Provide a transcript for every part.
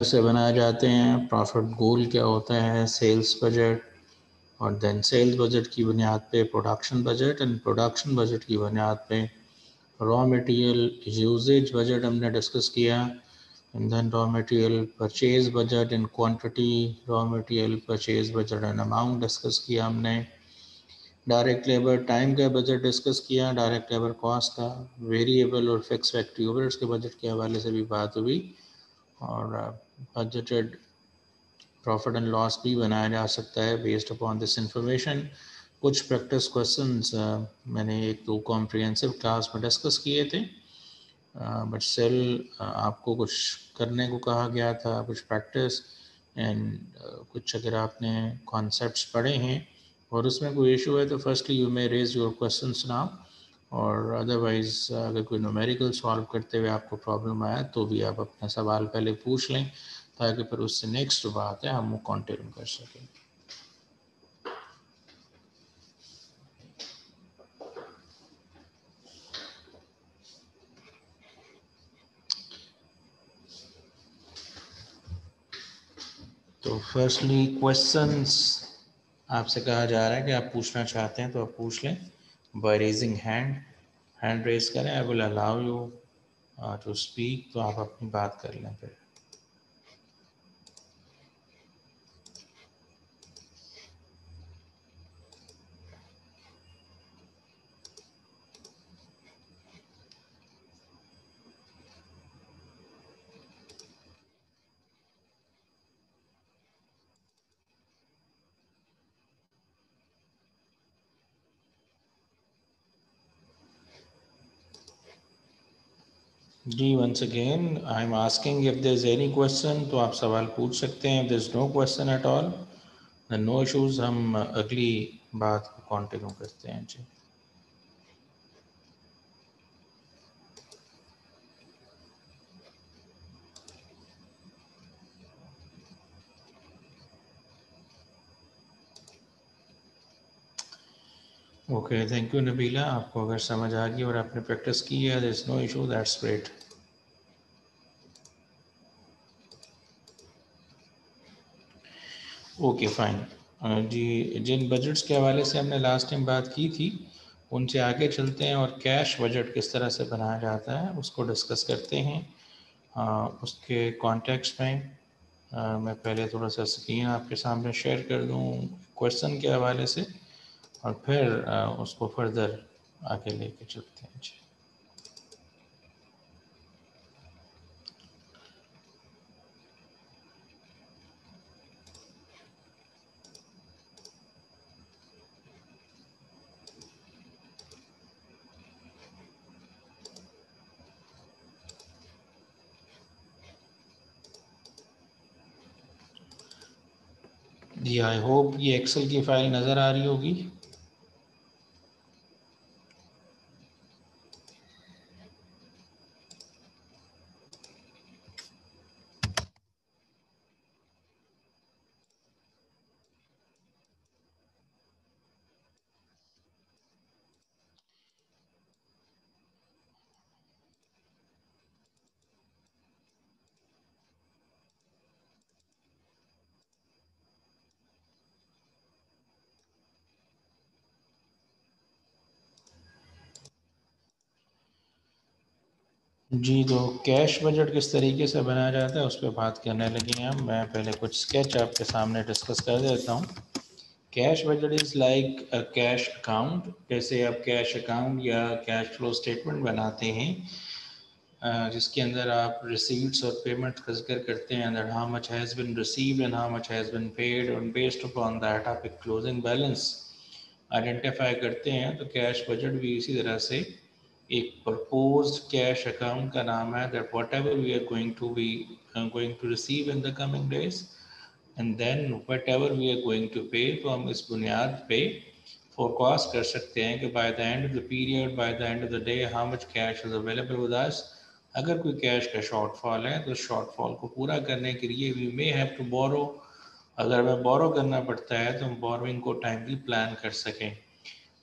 से बनाए जाते हैं। प्रॉफिट गोल क्या होता है? सेल्स बजट और देन सेल्स बजट की बुनियाद पे production budget and production budget की बुनियाद पे रॉ मटेरियल यूजेज बजट हमने डिस्कस किया। And then raw material purchase budget in quantity raw material purchase budget and amount discuss किया हमने। डायरेक्ट लेबर टाइम का बजट डिस्कस किया। डायरेक्ट लेबर कॉस्ट का वेरिएबल और फिक्स फैक्ट्री ओवरहेड्स के budget के हवाले से भी बात हुई। और बजटेड प्रॉफिट एंड लॉस भी बनाया जा सकता है बेस्ड अपॉन दिस इंफॉर्मेशन कुछ प्रैक्टिस क्वेश्चंस uh, मैंने एक दो कॉम्प्रिहेंसिव क्लास में डिस्कस किए थे। बट uh, सेल uh, आपको कुछ करने को कहा गया था कुछ प्रैक्टिस एंड uh, कुछ अगर आपने कॉन्सेप्ट्स पढ़े हैं और उसमें कोई इशू है तो firstly you may raise your questions now और अदरवाइज़ अगर कोई नोमेरिकल सॉल्व करते हुए आपको प्रॉब्लम आया तो भी आप अपना सवाल पहले पूछ लें, ताकि फिर उससे नेक्स्ट बात है, हम वो कंटिन्यू कर सकें। तो फर्स्टली क्वेश्चंस आपसे कहा जा रहा है कि आप पूछना चाहते हैं तो आप पूछ लें। By raising hand hand raise करें I will allow you to speak तो आप अपनी बात कर लें फिर। जी once again I am asking if there is any question तो आप सवाल पूछ सकते हैं. If no question at all no issues हम अगली बात को कंटिन्यू करते हैं. जी. ओके थैंक यू नबीला आपको अगर समझ आ गई और आपने प्रैक्टिस की है there is no issue that's great okay fine जी जिन बजट्स के हवाले से हमने लास्ट टाइम बात की थी उनसे आगे चलते हैं और कैश बजट किस तरह से बनाया जाता है उसको डिस्कस करते हैं। आ, उसके कॉन्टेक्स्ट में आ, मैं पहले थोड़ा सा स्क्रीन आपके सामने शेयर कर दूँ क्वेश्चन के हवाले से और फिर आ, उसको फर्दर आगे लेके चलते हैं। जी। आई होप ये एक्सेल की फ़ाइल नज़र आ रही होगी। जी तो कैश बजट किस तरीके से बनाया जाता है, उस पर बात करने लगे हैं हम। मैं पहले कुछ स्केच आपके सामने डिस्कस कर देता हूँ। Cash budget is like a cash account जैसे आप कैश अकाउंट या कैश फ्लो स्टेटमेंट बनाते हैं जिसके अंदर आप रिसीट्स और पेमेंट ज़िक्र करते हैं that how much has been received and how much has been paid और बेस्ड अपॉन दैट आप एक क्लोजिंग बैलेंस आइडेंटिफाई करते हैं तो कैश बजट भी इसी तरह से एक प्रपोज कैश अकाउंट का नाम है that whatever we are going to be going to receive in the coming days and then whatever we are going to pay तो हम इस बुनियाद पे फोरकास्ट कर सकते हैं कि by the end of the period by the end of the day how much cash is available with us अगर कोई कैश का शॉर्टफॉल है तो शॉर्टफॉल को पूरा करने के लिए we may have to borrow अगर हमें बोरो करना पड़ता है तो हम बोरोइंग को टाइमली प्लान कर सकें।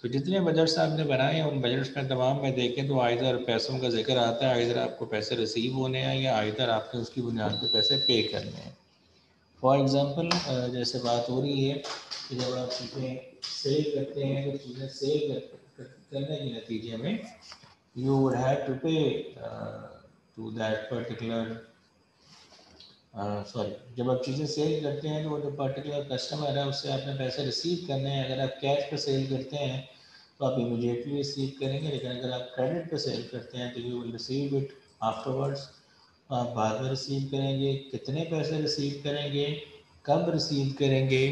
तो जितने बजट्स आपने बनाए हैं, उन बजट्स में तमाम में देखें तो आइधर पैसों का ज़िक्र आता है आइधर आपको पैसे रिसीव होने हैं या आइधर आपने उसकी बुनियाद पर पैसे पे करने हैं। फॉर एग्ज़ाम्पल जैसे बात हो रही है कि जब आप चीज़ें सेल करते हैं तो चीज़ें सेल करने के नतीजे में you would have to pay to that particular sorry जब आप चीज़ें सेल करते हैं तो वो जो पर्टिकुलर कस्टमर है, उससे आपने पैसे रिसीव करने हैं। अगर आप कैश पर सेल करते हैं तो आप इमीडिएटली रिसीव करेंगे, लेकिन अगर आप क्रेडिट पे सेल करते हैं तो you will receive it afterwards आप बाद में रिसीव करेंगे, कितने पैसे रिसीव करेंगे, कब रिसीव करेंगे,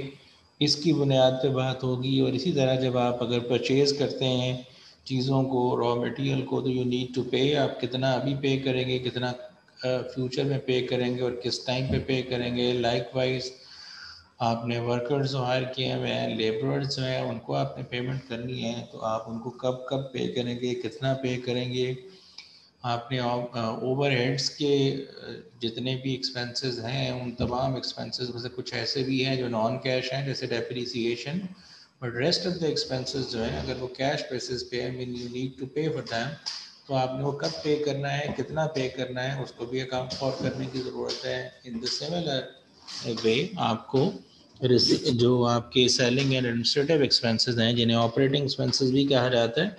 इसकी बुनियाद पे बात होगी। और इसी तरह जब आप अगर परचेज़ करते हैं चीज़ों को रॉ मटेरियल को तो यू नीड टू पे आप कितना अभी पे करेंगे, कितना फ्यूचर में पे करेंगे और किस टाइम पे पे करेंगे। लाइक वाइज आपने वर्कर्स जो हायर किए हुए हैं लेबरर्स जो हैं, उनको आपने पेमेंट करनी है तो आप उनको कब कब पे करेंगे, कितना पे करेंगे? आपने ओवर हेड्स के जितने भी एक्सपेंसेस हैं, उन तमाम एक्सपेंसेस में से कुछ ऐसे भी हैं जो नॉन कैश हैं, जैसे depreciation but rest of the expenses जो हैं, अगर वो कैश बेसिस पे है mean you need to pay for them तो आपने वो कब पे करना है, कितना पे करना है, उसको भी अकाउंट फॉर करने की ज़रूरत है। इन द सिमिलर वे आपको जो आपके सेलिंग एंड एडमिनिस्ट्रेटिव एक्सपेंसेस हैं, जिन्हें ऑपरेटिंग एक्सपेंसेस भी कहा जाता है,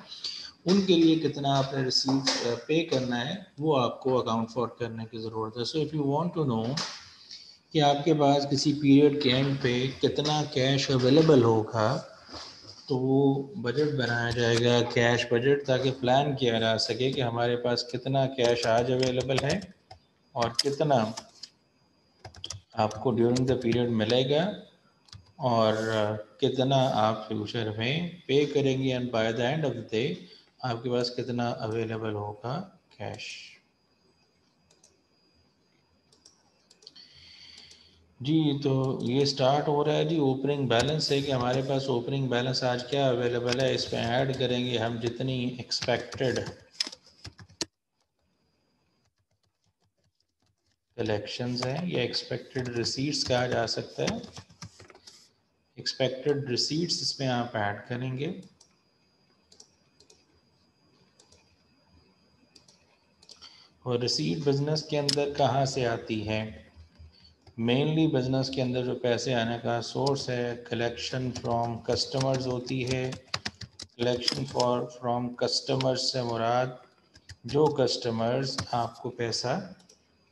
उनके लिए कितना आपने रिसीव पे करना है, वो आपको अकाउंट फॉर करने की ज़रूरत है। So if you want to know कि आपके पास किसी पीरियड के एंड पे कितना कैश अवेलेबल होगा तो वो बजट बनाया जाएगा कैश बजट ताकि प्लान किया जा सके कि हमारे पास कितना कैश आज अवेलेबल है और कितना आपको ड्यूरिंग द पीरियड मिलेगा। और कितना आप फ्यूचर में पे करेंगे and by the end of the day आपके पास कितना अवेलेबल होगा कैश जी तो ये स्टार्ट हो रहा है जी ओपनिंग बैलेंस है कि हमारे पास ओपनिंग बैलेंस आज क्या अवेलेबल है, इस पर ऐड करेंगे हम जितनी एक्सपेक्टेड कलेक्शंस हैं या एक्सपेक्टेड रिसीट्स कहा जा सकता है। एक्सपेक्टेड रिसीट्स इसमें आप ऐड करेंगे। और रिसीट बिज़नेस के अंदर कहाँ से आती है? मेनली बिज़नेस के अंदर जो पैसे आने का सोर्स है कलेक्शन फ्रॉम कस्टमर्स होती है। कलेक्शन फॉर फ्रॉम कस्टमर्स से मुराद जो कस्टमर्स आपको पैसा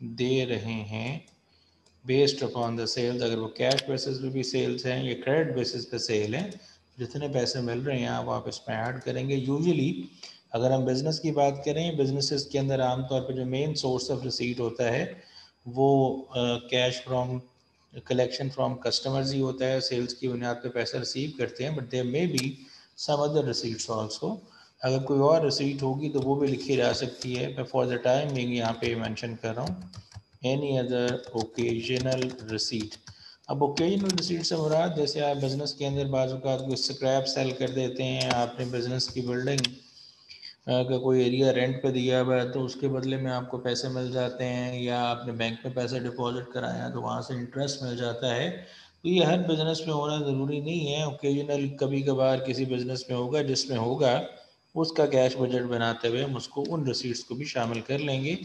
दे रहे हैं। बेस्ड अपॉन द सेल्स अगर वो कैश बेसिस पे भी सेल्स हैं, या क्रेडिट बेसिस पे सेल हैं, जितने पैसे मिल रहे हैं, आप आप इसमें ऐड करेंगे। यूजुअली अगर हम बिज़नेस की बात करें बिजनेसेस के अंदर आमतौर पर जो मेन सोर्स ऑफ़ रिसीट होता है, वो cash from collection from customers ही होता है। सेल्स की बुनियाद पर पैसा रिसीव करते हैं but there may be some other receipts also अगर कोई और रिसीट होगी तो वो भी लिखी जा सकती है। मैं फॉर द टाइम यहाँ पे मेंशन कर रहा हूँ। एनी अदर ओकेजनल रिसीट अब ओकेजनल रिसीट से मुराद, जैसे आप बिज़नेस के अंदर बाजू का स्क्रैप सेल कर देते हैं, आपने बिज़नेस की बिल्डिंग अगर कोई एरिया रेंट पे दिया हुआ है तो उसके बदले में आपको पैसे मिल जाते हैं या आपने बैंक में पैसे डिपॉजिट कराया तो वहाँ से इंटरेस्ट मिल जाता है। तो ये हर बिज़नेस में होना ज़रूरी नहीं है। ओकेजनल कभी कभार किसी बिज़नेस में होगा, जिसमें होगा, उसका कैश बजट बनाते हुए हम उसको उन रिसीट्स को भी शामिल कर लेंगे।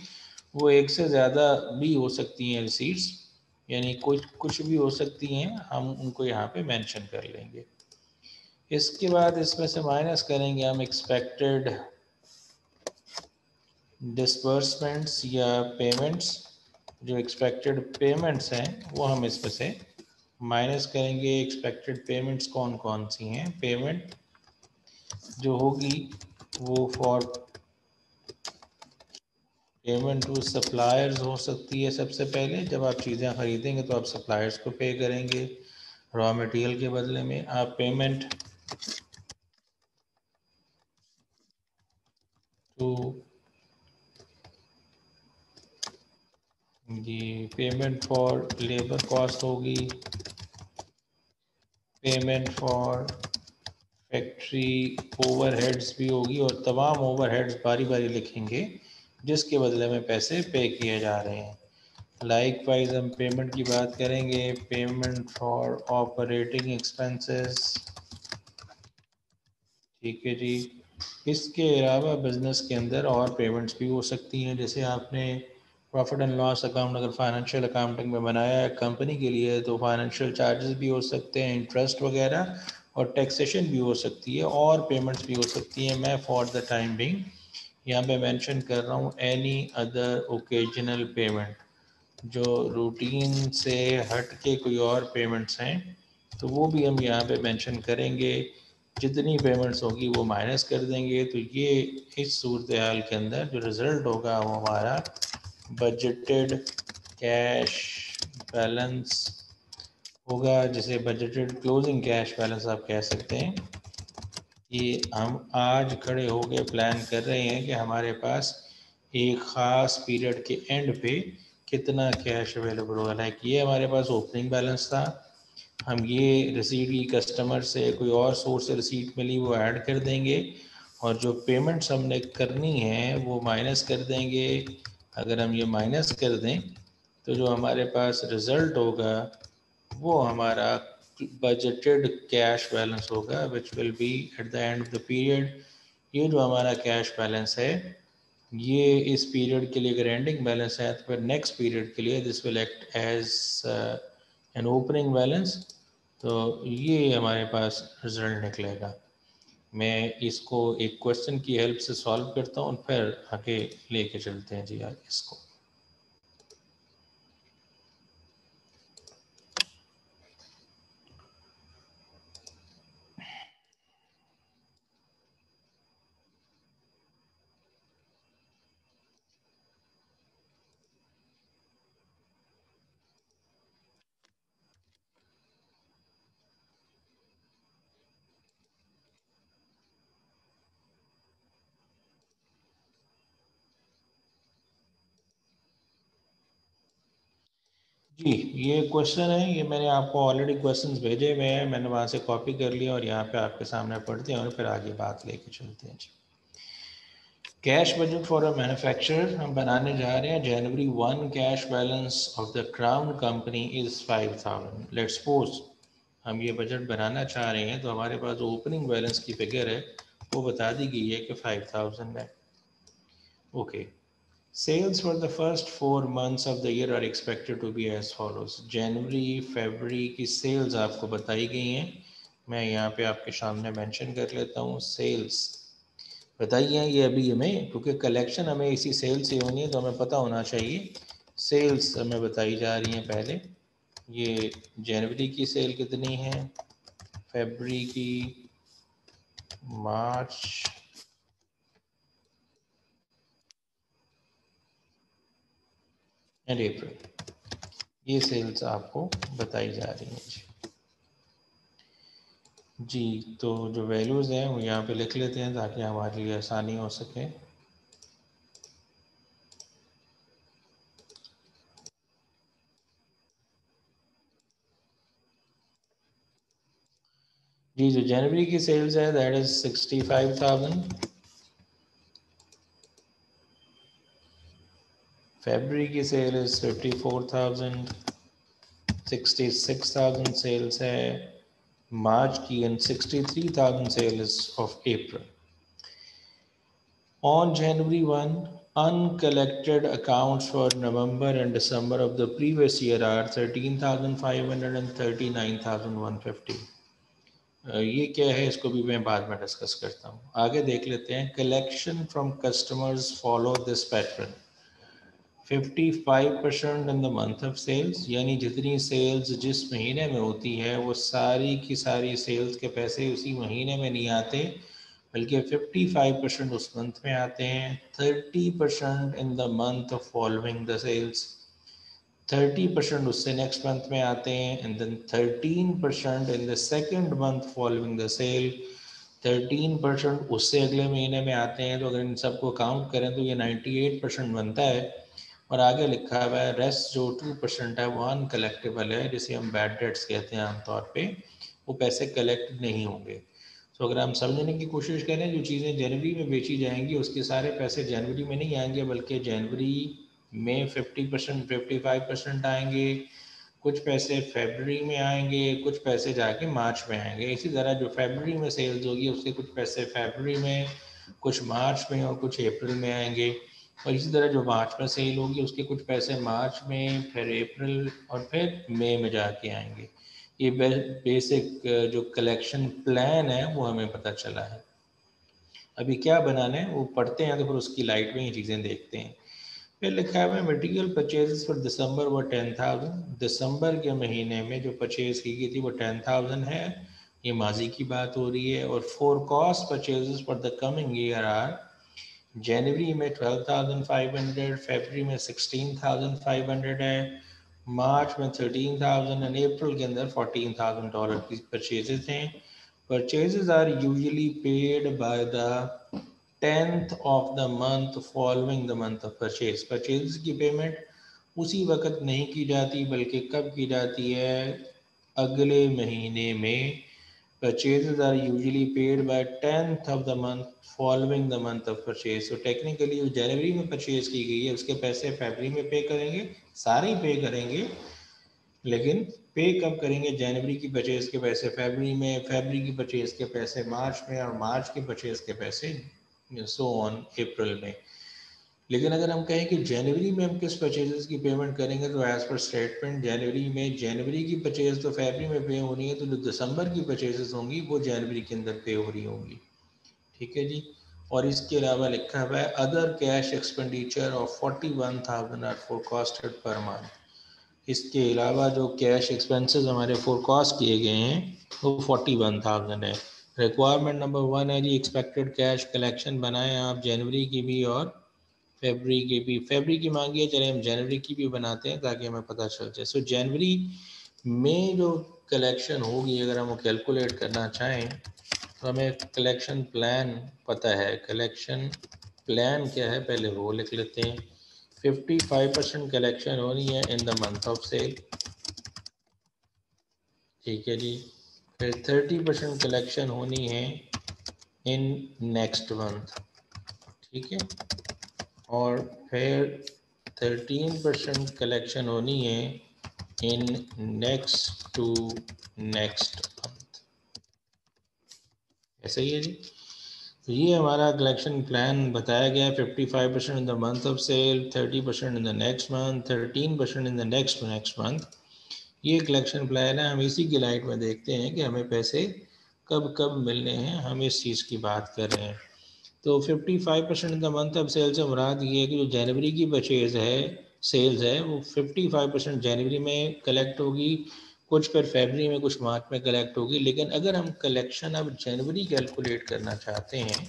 वो एक से ज़्यादा भी हो सकती हैं रिसीट्स यानी कुछ कुछ भी हो सकती हैं, हम उनको यहाँ पे मेंशन कर लेंगे। इसके बाद इसमें से माइनस करेंगे हम एक्सपेक्टेड डिसबर्समेंट्स या पेमेंट्स जो एक्सपेक्टेड पेमेंट्स हैं, वो हम इसमें से माइनस करेंगे। एक्सपेक्टेड पेमेंट्स कौन कौन सी हैं? पेमेंट जो होगी वो फॉर पेमेंट टू सप्लायर्स हो सकती है सबसे पहले। जब आप चीज़ें ख़रीदेंगे तो आप सप्लायर्स को पे करेंगे। रॉ मटेरियल के बदले में आप पेमेंट टू जी पेमेंट फॉर लेबर कॉस्ट होगी। पेमेंट फॉर फैक्ट्री ओवरहेड्स भी होगी और तमाम ओवरहेड्स बारी बारी लिखेंगे। जिसके बदले में पैसे पे किए जा रहे हैं। लाइक वाइज हम पेमेंट की बात करेंगे। पेमेंट फॉर ऑपरेटिंग एक्सपेंसेस ठीक है जी। इसके अलावा बिज़नेस के अंदर और पेमेंट्स भी हो सकती हैं। जैसे आपने प्रॉफिट एंड लॉस अकाउंट अगर फाइनेंशियल अकाउंटिंग में बनाया है कंपनी के लिए तो फाइनेंशियल चार्जेस भी हो सकते हैं इंटरेस्ट वगैरह और टैक्सेशन भी हो सकती है और पेमेंट्स भी हो सकती हैं। मैं फॉर द टाइम बिंग यहाँ पे मेंशन कर रहा हूँ एनी अदर ओकेजनल पेमेंट जो रूटीन से हट के कोई और पेमेंट्स हैं तो वो भी हम यहाँ पे मेंशन करेंगे। जितनी पेमेंट्स होगी वो माइनस कर देंगे। तो ये इस सूरत हाल के अंदर जो रिज़ल्ट होगा वो हमारा बजटेड कैश बैलेंस होगा, जिसे बजटेड क्लोजिंग कैश बैलेंस आप कह सकते हैं। कि हम आज खड़े हो गए प्लान कर रहे हैं कि हमारे पास एक ख़ास पीरियड के एंड पे कितना कैश अवेलेबल होगा लाइक ये हमारे पास ओपनिंग बैलेंस था। हम ये रिसीट की कस्टमर से कोई और सोर्स से रिसीट मिली, वो ऐड कर देंगे। और जो पेमेंट्स हमने करनी है, वो माइनस कर देंगे। अगर हम ये माइनस कर दें तो जो हमारे पास रिज़ल्ट होगा, वो हमारा बजटेड कैश बैलेंस होगा which will be at the end of the period ये जो हमारा कैश बैलेंस है, ये इस पीरियड के लिए अगर एंडिंग बैलेंस है तो फिर नेक्स्ट पीरियड के लिए this will act as an opening balance तो ये हमारे पास रिज़ल्ट निकलेगा। मैं इसको एक क्वेश्चन की हेल्प से सॉल्व करता हूँ, फिर आगे लेके चलते हैं जी, आगे इसको। जी, ये क्वेश्चन है, ये मैंने आपको ऑलरेडी क्वेश्चंस भेजे हुए हैं, मैंने वहाँ से कॉपी कर लिया और यहाँ पे आपके सामने पढ़ते हैं और फिर आगे बात लेके चलते हैं, जी cash budget for a manufacturer हम बनाने जा रहे हैं January one cash balance of the crown company is five thousand let suppose हम ये बजट बनाना चाह रहे हैं तो हमारे पास ओपनिंग बैलेंस की फिगर है, वो बता दी गई है कि फाइव थाउज़ेंड है okay okay. Sales for the first four months of the year are expected to be as follows. जनवरी फरवरी की सेल्स आपको बताई गई हैं। मैं यहाँ पे आपके सामने मेंशन कर लेता हूँ सेल्स बताइए हैं ये अभी हमें, क्योंकि कलेक्शन हमें इसी सेल से होनी है तो हमें पता होना चाहिए। सेल्स हमें बताई जा रही हैं पहले। ये जनवरी की सेल कितनी है? फरवरी की मार्च एंड अप्रैल ये सेल्स आपको बताई जा रही हैं जी। जी तो जो वैल्यूज़ हैं, वो यहाँ पे लिख लेते हैं ताकि हमारे लिए आसानी हो सके। जी, जो जनवरी की सेल्स है that is sixty five thousand February की sale is fifty four thousand sixty six thousand sales है. मार्च की and sixty three thousand sales of April on January 1, uncollected accounts for November and December of the previous year are 13,500 and 39,150. ये क्या है? इसको भी मैं बाद में डिस्कस करता हूँ। आगे देख लेते हैं। Collection from customers follow this pattern 55 percent in the month of sales यानी जितनी सेल्स जिस महीने में होती है, वो सारी की सारी सेल्स के पैसे उसी महीने में नहीं आते, बल्कि 55 परसेंट उस मंथ में आते हैं 30 percent in the month of following the sales 30 percent उससे नेक्स्ट मंथ में आते हैं and then 13 percent in the second month following the sale 13 percent उससे अगले महीने में आते हैं तो अगर इन सबको काउंट करें तो ये 98 परसेंट बनता है और आगे लिखा हुआ है रेस्ट जो टू परसेंट है, वो अनकलेक्टेबल है, जिसे हम बैड डेट्स कहते हैं आमतौर पे, वो पैसे कलेक्ट नहीं होंगे. तो अगर हम समझने की कोशिश करें, जो चीज़ें जनवरी में बेची जाएँगी, उसके सारे पैसे जनवरी में नहीं आएँगे, बल्कि जनवरी में fifty percent fifty five percent आएँगे, कुछ पैसे फेबररी में आएँगे, कुछ पैसे जाके मार्च में आएँगे। इसी तरह जो फेबररी में सेल्स होगी, उसके कुछ पैसे फेबररी में, कुछ मार्च में और कुछ अप्रैल में आएँगे। और इसी तरह जो मार्च में सेल होगी, उसके कुछ पैसे मार्च में, फिर अप्रैल और फिर मई में जाके आएँगे। ये बे बेसिक जो कलेक्शन प्लान है, वो हमें पता चला है। अभी क्या बनाना है, वो पढ़ते हैं तो फिर उसकी लाइट में ये चीज़ें देखते हैं। फिर लिखा है मटेरियल परचेज फॉर दिसंबर वो टेन थाउज़ेंड दिसंबर के महीने में जो परचेज की गई थी, वो टेन थाउज़ेंड है। ये माजी की बात हो रही है और for cost purchase for the coming year are जनवरी में twelve thousand five hundred February में सिक्सटीन थाउज़ेंड फाइव हंड्रेड है मार्च में थर्टीन थाउज़ेंड एंड अप्रैल के अंदर फोर्टीन थाउज़ेंड डॉलर की परचेजेस हैं। Purchases are usually paid by the tenth of the month following the month of purchase purchase की पेमेंट उसी वक्त नहीं की जाती, बल्कि कब की जाती है? अगले महीने में। Purchases are usually paid by tenth of the month following the month of purchase तो टेक्निकली जो जनवरी में परचेज की गई है, उसके पैसे फरवरी में पे करेंगे, सारे ही पे करेंगे, लेकिन पे कब करेंगे? जनवरी की परचेज के पैसे फरवरी में फरवरी की परचेज के पैसे मार्च में, और मार्च के परचेज के पैसे सो ऑन अप्रैल में। लेकिन अगर हम कहें कि जनवरी में हम किस परचेजेस की पेमेंट करेंगे तो एज पर स्टेटमेंट जनवरी में, जनवरी की परचेज तो फरवरी में पे होनी है तो जो दिसंबर की परचेजेस होंगी, वो जनवरी के अंदर पे हो रही होंगी। ठीक है जी? और इसके अलावा लिखा हुआ है other cash expenditure of forty one thousand are forecasted per month इसके अलावा जो कैश एक्सपेंसेस हमारे फोरकास्ट किए गए हैं, वो फोर्टी वन थाउज़ेंड है। रिक्वायरमेंट नंबर वन है जी एक्सपेक्टेड कैश कलेक्शन बनाएँ आप जनवरी की भी और फेबरी की भी फेबरी की मांगी है, चले हम जनवरी की भी बनाते हैं ताकि हमें पता चल जाए। सो जनवरी में जो कलेक्शन होगी, अगर हम वो कैलकुलेट करना चाहें तो हमें कलेक्शन प्लान पता है। कलेक्शन प्लान क्या है? पहले वो लिख लेते हैं। फिफ्टी फाइव परसेंट कलेक्शन होनी है in the month of sale ठीक है जी। फिर थर्टी परसेंट कलेक्शन होनी है इन नेक्स्ट मंथ ठीक है? और फिर थर्टीन परसेंट कलेक्शन होनी है in next to next month ऐसा ही है जी? तो ये हमारा कलेक्शन प्लान बताया गया fifty five percent in the month of sale thirty percent in the next month thirteen percent in the next next month ये कलेक्शन प्लान है, हम इसी की लाइट में देखते हैं कि हमें पैसे कब कब मिलने हैं, हम इस चीज़ की बात कर रहे हैं। तो 55 percent in the month of sales से मुराद ये है कि जो जनवरी की परचेज है सेल्स है, वो 55 परसेंट जनवरी में कलेक्ट होगी, कुछ फिर फेबरी में, कुछ मार्च में कलेक्ट होगी। लेकिन अगर हम कलेक्शन अब जनवरी कैलकुलेट करना चाहते हैं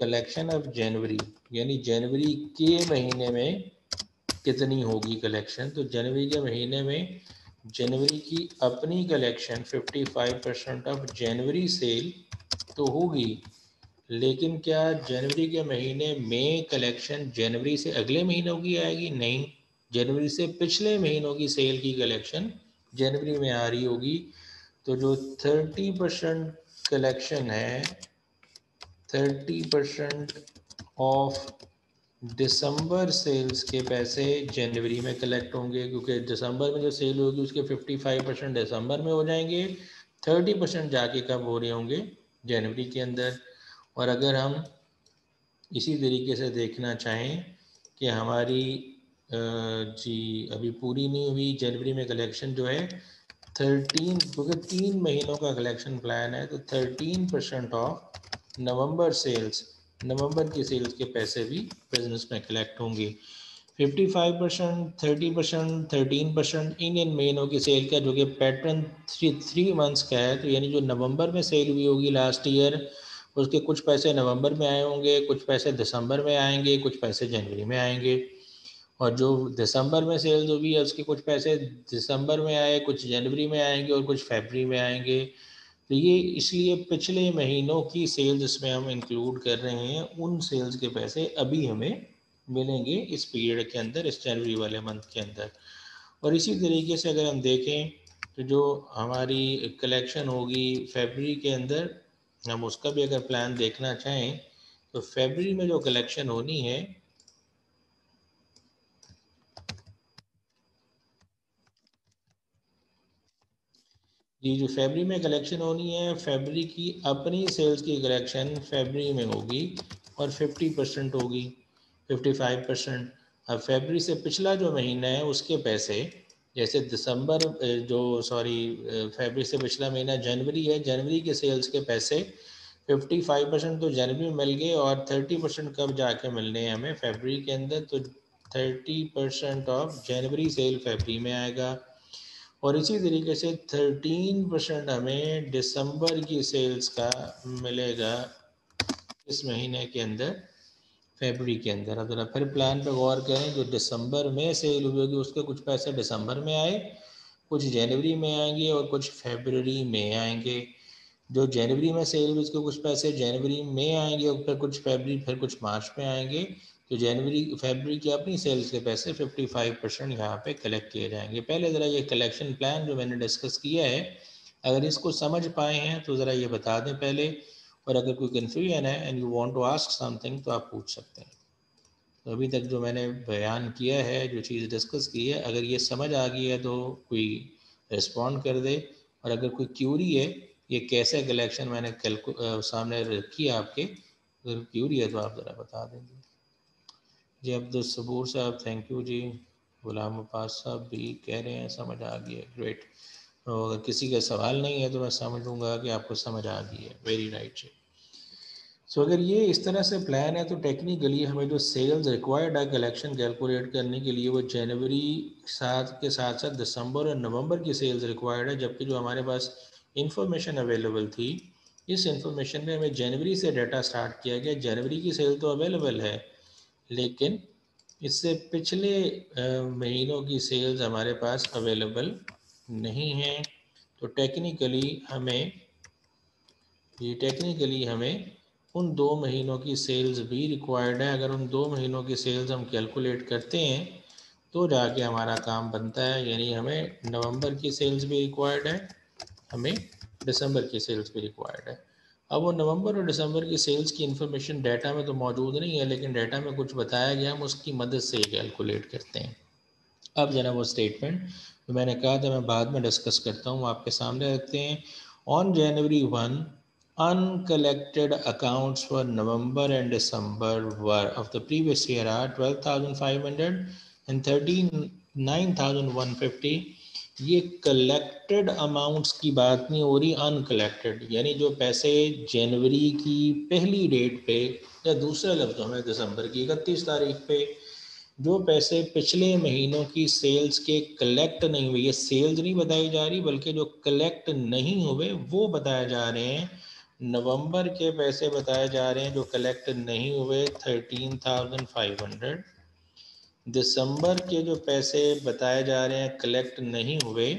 कलेक्शन ऑफ़ जनवरी, यानी जनवरी के महीने में कितनी होगी कलेक्शन तो जनवरी के महीने में जनवरी की अपनी collection 55 percent of January sale तो होगी लेकिन क्या जनवरी के महीने में कलेक्शन जनवरी से अगले महीनों की आएगी? नहीं। जनवरी से पिछले महीनों की सेल की कलेक्शन जनवरी में आ रही होगी। तो जो 30 परसेंट कलेक्शन है 30 परसेंट ऑफ़ दिसंबर सेल्स के पैसे जनवरी में कलेक्ट होंगे, क्योंकि दिसंबर में जो सेल होगी, उसके 55 परसेंट दिसंबर में हो जाएँगे। 30 परसेंट जाके कब हो रहे होंगे? जनवरी के अंदर। और अगर हम इसी तरीके से देखना चाहें कि हमारी जी, अभी पूरी नहीं हुई जनवरी में कलेक्शन जो है थर्टीन क्योंकि तीन महीनों का कलेक्शन प्लान है तो thirteen percent of November sales नवंबर की सेल्स के पैसे भी बिज़नेस में कलेक्ट होंगे। 55 percent thirty percent thirteen percent इन इन महीनों की सेल का, जो कि पैटर्न थ्री थ्री मंथ्स का है तो यानी जो नवंबर में सेल हुई होगी लास्ट ईयर उसके कुछ पैसे नवंबर में आए होंगे, कुछ पैसे दिसंबर में आएँगे, कुछ पैसे जनवरी में आएँगे। और जो दिसंबर में सेल्स हुई है उसके कुछ पैसे दिसंबर में आए, कुछ जनवरी में आएँगे और कुछ फेबरी में आएँगे। तो ये इसलिए पिछले महीनों की सेल्स इसमें हम इंक्लूड कर रहे हैं, उन सेल्स के पैसे अभी हमें मिलेंगे इस पीरियड के अंदर, इस जनवरी वाले मंथ के अंदर। और इसी तरीके से अगर हम देखें तो जो हमारी कलेक्शन होगी फेबरी के अंदर हम उसका भी अगर प्लान देखना चाहें तो फेबरी में जो कलेक्शन होनी है जी जो फेबरी में कलेक्शन होनी है फेबरी की अपनी सेल्स की कलेक्शन फेबरी में होगी और 50 परसेंट होगी 55 परसेंट अब फेबरी से पिछला जो महीना है, उसके पैसे जैसे दिसंबर जो सॉरी फेबरी से पिछला महीना जनवरी है, जनवरी के सेल्स के पैसे 55 परसेंट तो जनवरी में मिल गए और 30 परसेंट कब जाके मिलने हैं हमें? फेबरी के अंदर तो 30 percent of January sale February में आएगा। और इसी तरीके से 13 परसेंट हमें दिसंबर की सेल्स का मिलेगा इस महीने के अंदर। फेबरी के अंदर। अगर फिर प्लान पे गौर करें, जो दिसंबर में सेल हुई होगी, उसके कुछ पैसे दिसंबर में आए, कुछ जनवरी में आएँगे और कुछ फेबररी में आएँगे। जो जनवरी में सेल हुई, उसके कुछ पैसे जनवरी में आएँगे और फिर कुछ फेबररी फिर कुछ मार्च में आएँगे। तो जनवरी फेबररी की अपनी सेल्स के पैसे 55 परसेंट यहाँ पर कलेक्ट किए जाएँगे। पहले ज़रा ये कलेक्शन प्लान जो मैंने डिस्कस किया है, अगर इसको समझ पाए हैं तो ज़रा ये बता दें पहले। और अगर कोई कन्फ्यूज़न है and you want to ask something तो आप पूछ सकते हैं। तो अभी तक जो मैंने बयान किया है, जो चीज़ डिस्कस की है, अगर ये समझ आ गई है तो कोई रिस्पॉन्ड कर दे। और अगर कोई क्यूरी है, ये कैसे कलेक्शन मैंने कैलकु सामने रखी है आपके, अगर क्यूरी है तो आप ज़रा बता देंगे। जी, अब्दुल सबूर साहब थैंक यू जी। गुलाम अब्बास साहब भी कह रहे हैं, समझ आ गई है ग्रेट तो अगर किसी का सवाल नहीं है तो मैं समझूँगा कि आपको समझ आ गई है। वेरी राइट जी। सो अगर ये इस तरह से प्लान है तो टेक्निकली हमें जो सेल्स रिक्वायर्ड है कलेक्शन कैलकुलेट करने के लिए वो जनवरी साथ के साथ साथ दिसंबर और नवंबर की सेल्स रिक्वायर्ड है, जबकि जो हमारे पास इंफॉर्मेशन अवेलेबल थी, इस इंफॉर्मेशन में हमें जनवरी से डाटा स्टार्ट किया गया। जनवरी की सेल तो अवेलेबल है, लेकिन इससे पिछले महीनों की सेल्स हमारे पास अवेलेबल नहीं है। तो टेक्निकली हमें, ये टेक्निकली हमें उन दो महीनों की सेल्स भी रिक्वायर्ड है। अगर उन दो महीनों की सेल्स हम कैलकुलेट करते हैं तो जाके हमारा काम बनता है। यानी हमें नवंबर की सेल्स भी रिक्वायर्ड है, हमें दिसंबर की सेल्स भी रिक्वायर्ड है। अब वो नवंबर और दिसंबर की सेल्स की इन्फॉर्मेशन डाटा में तो मौजूद नहीं है, लेकिन डाटा में कुछ बताया गया, हम उसकी मदद से ही कैलकुलेट करते हैं। अब जना वो स्टेटमेंट मैंने कहा था, मैं बाद में डिस्कस करता हूँ आपके सामने रखते हैं। On January one uncollected accounts for November and December were of the previous year are 12,500 and 39,150 ये कलेक्टेड अमाउंट्स की बात नहीं हो रही अनकलेक्टेड यानी जो पैसे जनवरी की पहली डेट पे या दूसरे लफ्ज़ों में दिसंबर की इकतीस तारीख पे जो पैसे पिछले महीनों की सेल्स के कलेक्ट नहीं हुए ये सेल्स नहीं बताई जा रही बल्कि जो कलेक्ट नहीं हुए वो बताए जा रहे हैं नवंबर के पैसे बताए जा रहे हैं जो कलेक्ट नहीं हुए थर्टीन थाउज़ेंड फाइव हंड्रेड दिसंबर के जो पैसे बताए जा रहे हैं कलेक्ट नहीं हुए,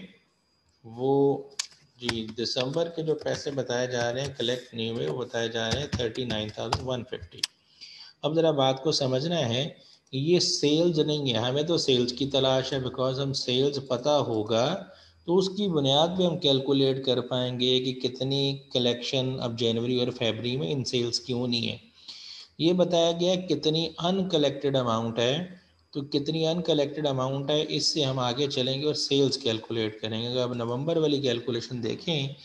वो जी, दिसंबर के जो पैसे बताए जा रहे हैं कलेक्ट नहीं हुए, वो बताए जा रहे हैं thirty nine thousand one fifty अब ज़रा बात को समझना है, ये सेल्स नहीं है, हमें तो सेल्स की तलाश है बिकॉज़ हम सेल्स पता होगा तो उसकी बुनियाद पे हम कैलकुलेट कर पाएँगे कि कितनी कलेक्शन अब जनवरी और फेबरी में इन सेल्स की होनी है। ये बताया गया कितनी अनकलेक्टेड अमाउंट है तो कितनी अनकलेक्टेड अमाउंट है, इससे हम आगे चलेंगे और सेल्स कैलकुलेट करेंगे। अगर अब नवंबर वाली कैलकुलेशन देखें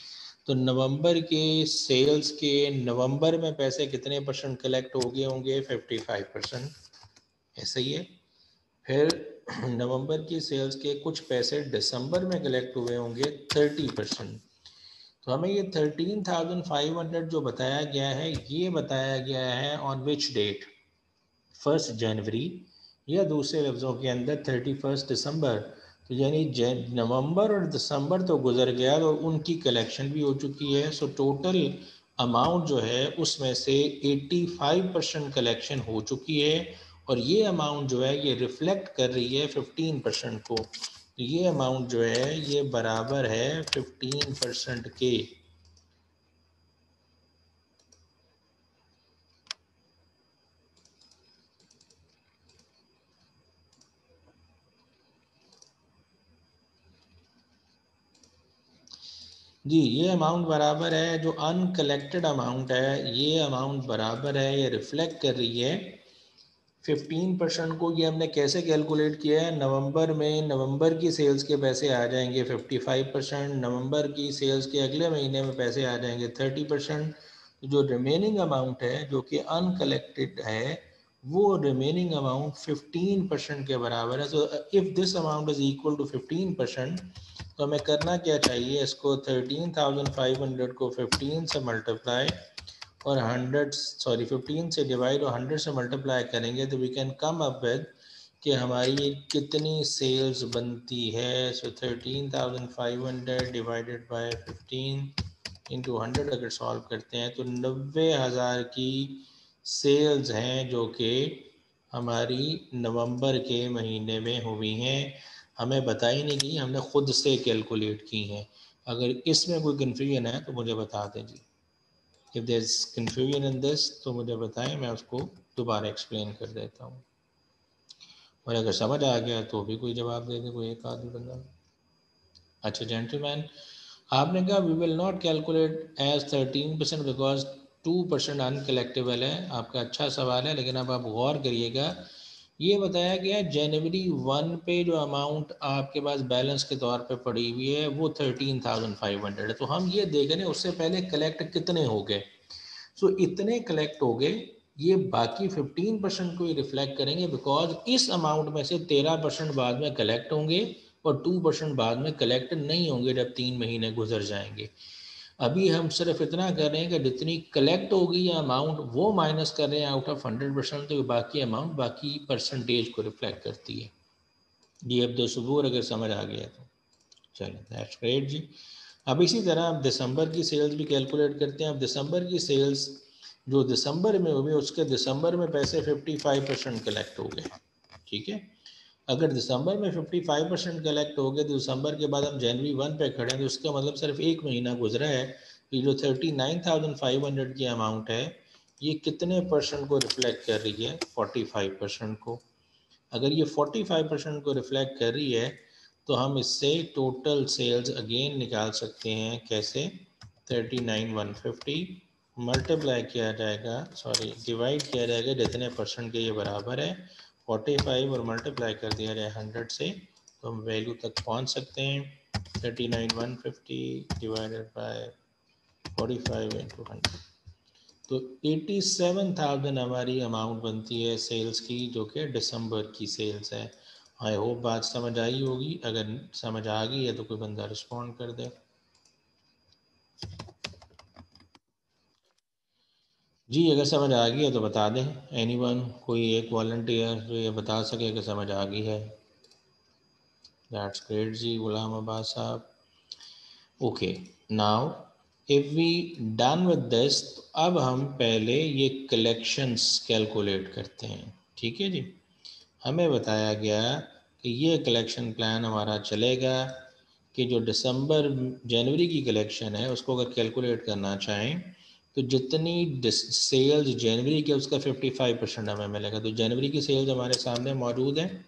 तो नवंबर के सेल्स के नवंबर में पैसे कितने परसेंट कलेक्ट हो गए होंगे? फिफ्टी फाइव परसेंट ऐसा ही है। फिर नवंबर की सेल्स के कुछ पैसे दिसंबर में कलेक्ट हुए होंगे थर्टी परसेंट तो हमें ये थर्टीन थाउज़ेंड फाइव हंड्रेड जो बताया गया है, ये बताया गया है on which date first January या दूसरे लफ्ज़ों के अंदर थर्टी फ़र्स्ट दिसंबर। तो यानी नवंबर और दिसंबर तो गुजर गया और उनकी कलेक्शन भी हो चुकी है। सो टोटल अमाउंट जो है उसमें से 85 परसेंट कलेक्शन हो चुकी है। और ये अमाउंट जो है, ये रिफ्लेक्ट कर रही है फिफ्टीन परसेंट को। तो ये अमाउंट जो है, ये बराबर है फिफ्टीन परसेंट के। जी, ये अमाउंट बराबर है, जो अनकलेक्टेड अमाउंट है, ये अमाउंट बराबर है, ये रिफ्लेक्ट कर रही है। फिफ्टीन परसेंट को ये हमने कैसे कैलकुलेट किया है? नवंबर में, नवंबर की सेल्स के पैसे आ जाएँगे फिफ्टी फाइव परसेंट नवंबर की सेल्स के अगले महीने में पैसे आ जाएँगे थर्टी परसेंट जो रिमेनिंग अमाउंट है, जो कि अनकलेक्टेड है, वो रिमेनिंग अमाउंट फिफ्टीन परसेंट के बराबर है। So if this amount is equal to fifteen percent तो हमें करना क्या चाहिए? इसको थर्टीन थाउज़ेंड फाइव हंड्रेड को फिफ्टीन से मल्टीप्लाई और हंड्रेड सॉरी फिफ्टीन से डिवाइड और हंड्रेड से मल्टीप्लाई करेंगे तो we can come up with कि हमारी कितनी सेल्स बनती है। So thirteen thousand five hundred divided by fifteen into hundred अगर सॉल्व करते हैं तो नब्बे हज़ार की सेल्स हैं जो कि हमारी नवंबर के महीने में हुई हैं। हमें बताई नहीं गई हमने ख़ुद से कैलकुलेट की हैं। अगर इसमें कोई कन्फ्यूज़न है तो मुझे बता दें जी। If there is confusion in this तो मुझे बताएँ, मैं उसको दोबारा एक्सप्लेन कर देता हूँ। और अगर समझ आ गया तो भी कोई जवाब दे दे, कोई एक आदमी बंदा। अच्छा जेंटलमैन आपने कहा we will not calculate as thirteen percent because two percent uncollectable है। आपका अच्छा सवाल है, लेकिन अब आप गौर करिएगा ये बताया गया जनवरी वन पे जो अमाउंट आपके पास बैलेंस के तौर पे पड़ी हुई है वो थर्टीन थाउज़ेंड फाइव हंड्रेड है। तो हम ये देख रहे हैं उससे पहले कलेक्ट कितने हो गए? सो so, इतने कलेक्ट हो गए ये बाकी फिफ्टीन परसेंट को ही रिफ्लेक्ट करेंगे बिकॉज़ इस अमाउंट में से तेरह परसेंट बाद में कलेक्ट होंगे और टू परसेंट बाद में कलेक्ट नहीं होंगे जब तीन महीने गुजर जाएँगे। अभी हम सिर्फ़ इतना कर रहे हैं कि जितनी कलेक्ट होगी या अमाउंट वो माइनस कर रहे हैं आउट ऑफ़ हंड्रेड परसेंट तो बाकी अमाउंट बाकी परसेंटेज को रिफ्लेक्ट करती है। ये अब दो सबूर अगर समझ आ गया तो। चलो दैट्स ग्रेट जी। अब इसी तरह आप दिसंबर की सेल्स भी कैलकुलेट करते हैं। अब दिसंबर की सेल्स जो दिसंबर में हुई, उसके दिसंबर में पैसे फिफ्टी फाइव परसेंट कलेक्ट हो गए। ठीक है? अगर दिसंबर में 55 परसेंट कलेक्ट हो गए तो दिसंबर के बाद हम जनवरी वन पे खड़े हैं तो उसका मतलब सिर्फ़ एक महीना गुजरा है कि जो thirty nine thousand five hundred की अमाउंट है, ये कितने परसेंट को रिफ्लेक्ट कर रही है? फोर्टी फाइव परसेंट को। अगर ये फोर्टी फाइव परसेंट को रिफ्लेक्ट कर रही है तो हम इससे टोटल सेल्स अगेन निकाल सकते हैं। कैसे? Thirty nine one fifty multiply किया जाएगा सॉरी डिवाइड किया जाएगा, जितने परसेंट के ये बराबर है फोर्टी फाइव और मल्टीप्लाई कर दिया जाए हंड्रेड से तो हम वैल्यू तक पहुँच सकते हैं। Thirty nine one fifty divided by forty five into hundred तो एटी सेवन थाउज़ेंड हमारी अमाउंट बनती है सेल्स की, जो कि दिसंबर की सेल्स है। आई होप बात समझ आई होगी। अगर समझ आ गई है तो कोई बंदा रिस्पॉन्ड कर दे। जी, अगर समझ आ गई है तो बता दें। एनी वन कोई एक वॉल्टियर जो ये बता सके कि समझ आ गई है? दैट्स ग्रेट जी, गुलाम अब्बास साहब। Okay now if we done with this अब हम पहले ये कलेक्शंस कैलकुलेट करते हैं। ठीक है जी? हमें बताया गया कि ये कलेक्शन प्लान हमारा चलेगा कि जो दिसंबर जनवरी की कलेक्शन है, उसको अगर कैलकुलेट करना चाहें तो जितनी सेल्स जनवरी के उसका 55 परसेंट हमें मिलेगा। तो जनवरी की सेल्स हमारे सामने मौजूद है।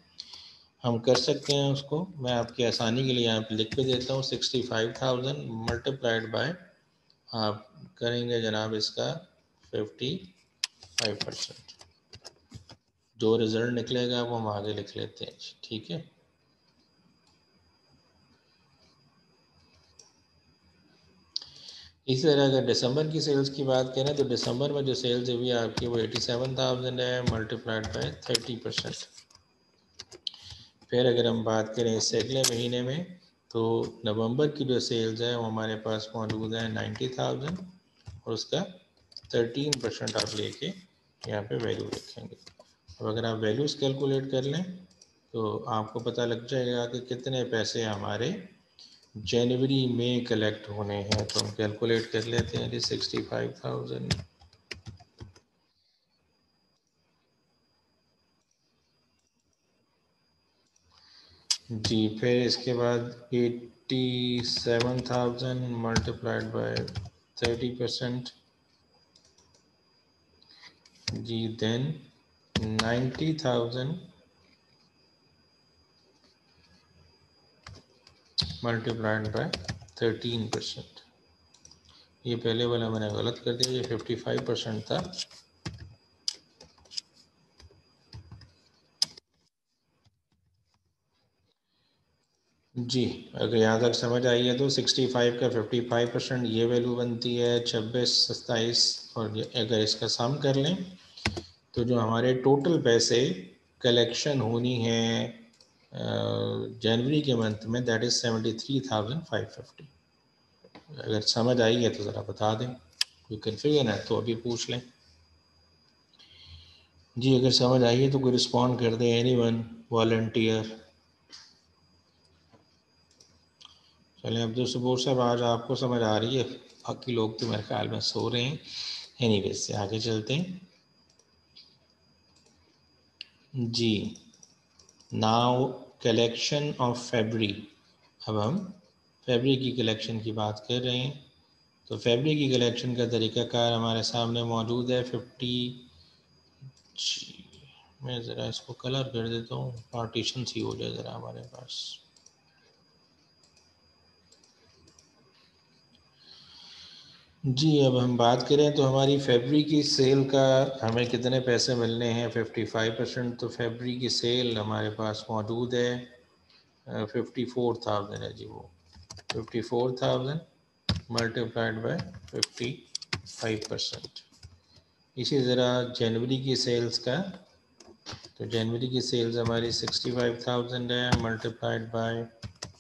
हम कर सकते हैं उसको। मैं आपकी आसानी के लिए यहाँ पे लिख के देता हूँ sixty five thousand multiplied by आप करेंगे जनाब इसका फिफ्टी फाइव परसेंट जो रिज़ल्ट निकलेगा, वो हम आगे लिख लेते हैं। ठीक है? इसी तरह अगर दिसंबर की सेल्स की बात करें तो दिसंबर में जो सेल्स हुई आपकी, वो एटी सेवन थाउज़ेंड है मल्टीप्लाइड बाय थर्टी परसेंट फिर अगर हम बात करें इससे अगले महीने में तो नवंबर की जो सेल्स है, वो हमारे पास मौजूद है नाइन्टी थाउज़ेंड और उसका थर्टीन परसेंट आप लेके यहाँ पे वैल्यू रखेंगे। अब अगर आप वैल्यूज़ कैलकुलेट कर लें तो आपको पता लग जाएगा कि कितने पैसे हमारे जनवरी में कलेक्ट होने हैं तो हम कैलकुलेट कर लेते हैं सिक्सटी फाइव थाउज़ेंड जी, फिर इसके बाद eighty seven thousand multiplied by thirty percent ji then ninety thousand multiplied by thirteen percent ये पहले वाला मैंने गलत कर दिया, ये फिफ्टी फाइव परसेंट था। जी, अगर यहाँ तक समझ आई है तो 65 का 55 परसेंट ये वैल्यू बनती है 26 सत्ताईस, और अगर इसका सम कर लें तो जो हमारे टोटल पैसे कलेक्शन होनी है जनवरी के मंथ में that is seventy three thousand five fifty अगर समझ आई है तो ज़रा बता दें, कोई कन्फ्यूज़न है तो अभी पूछ लें। जी, अगर समझ आई है तो कोई रिस्पॉन्ड कर दें एनी वन वॉल्टियर चलें अब्दुल सबूर साहब, आज आपको समझ आ रही है, बाकी लोग तो मेरे ख्याल में सो रहे हैं। एनी वे से आगे चलते हैं। जी नाउ कलेक्शन ऑफ़ फेबरी अब हम फेबरी की कलेक्शन की बात कर रहे हैं। तो फेबरी की कलेक्शन का तरीक़ाकार हमारे सामने मौजूद है। फिफ्टी मैं ज़रा इसको कलर कर देता हूँ। पार्टीशन सी हो जाए ज़रा हमारे पास। जी, अब हम बात करें तो हमारी फेबरी की सेल का, हमें कितने पैसे मिलने हैं? फिफ्टी फाइव परसेंट तो फेबरी की सेल हमारे पास मौजूद है। फिफ्टी फोर थाउज़ेंड है जी वो। Fifty four thousand multiplied by fifty five percent इसी तरह जनवरी की सेल्स का तो जनवरी की सेल्स हमारी सिक्सटी फाइव थाउज़ेंड है multiplied by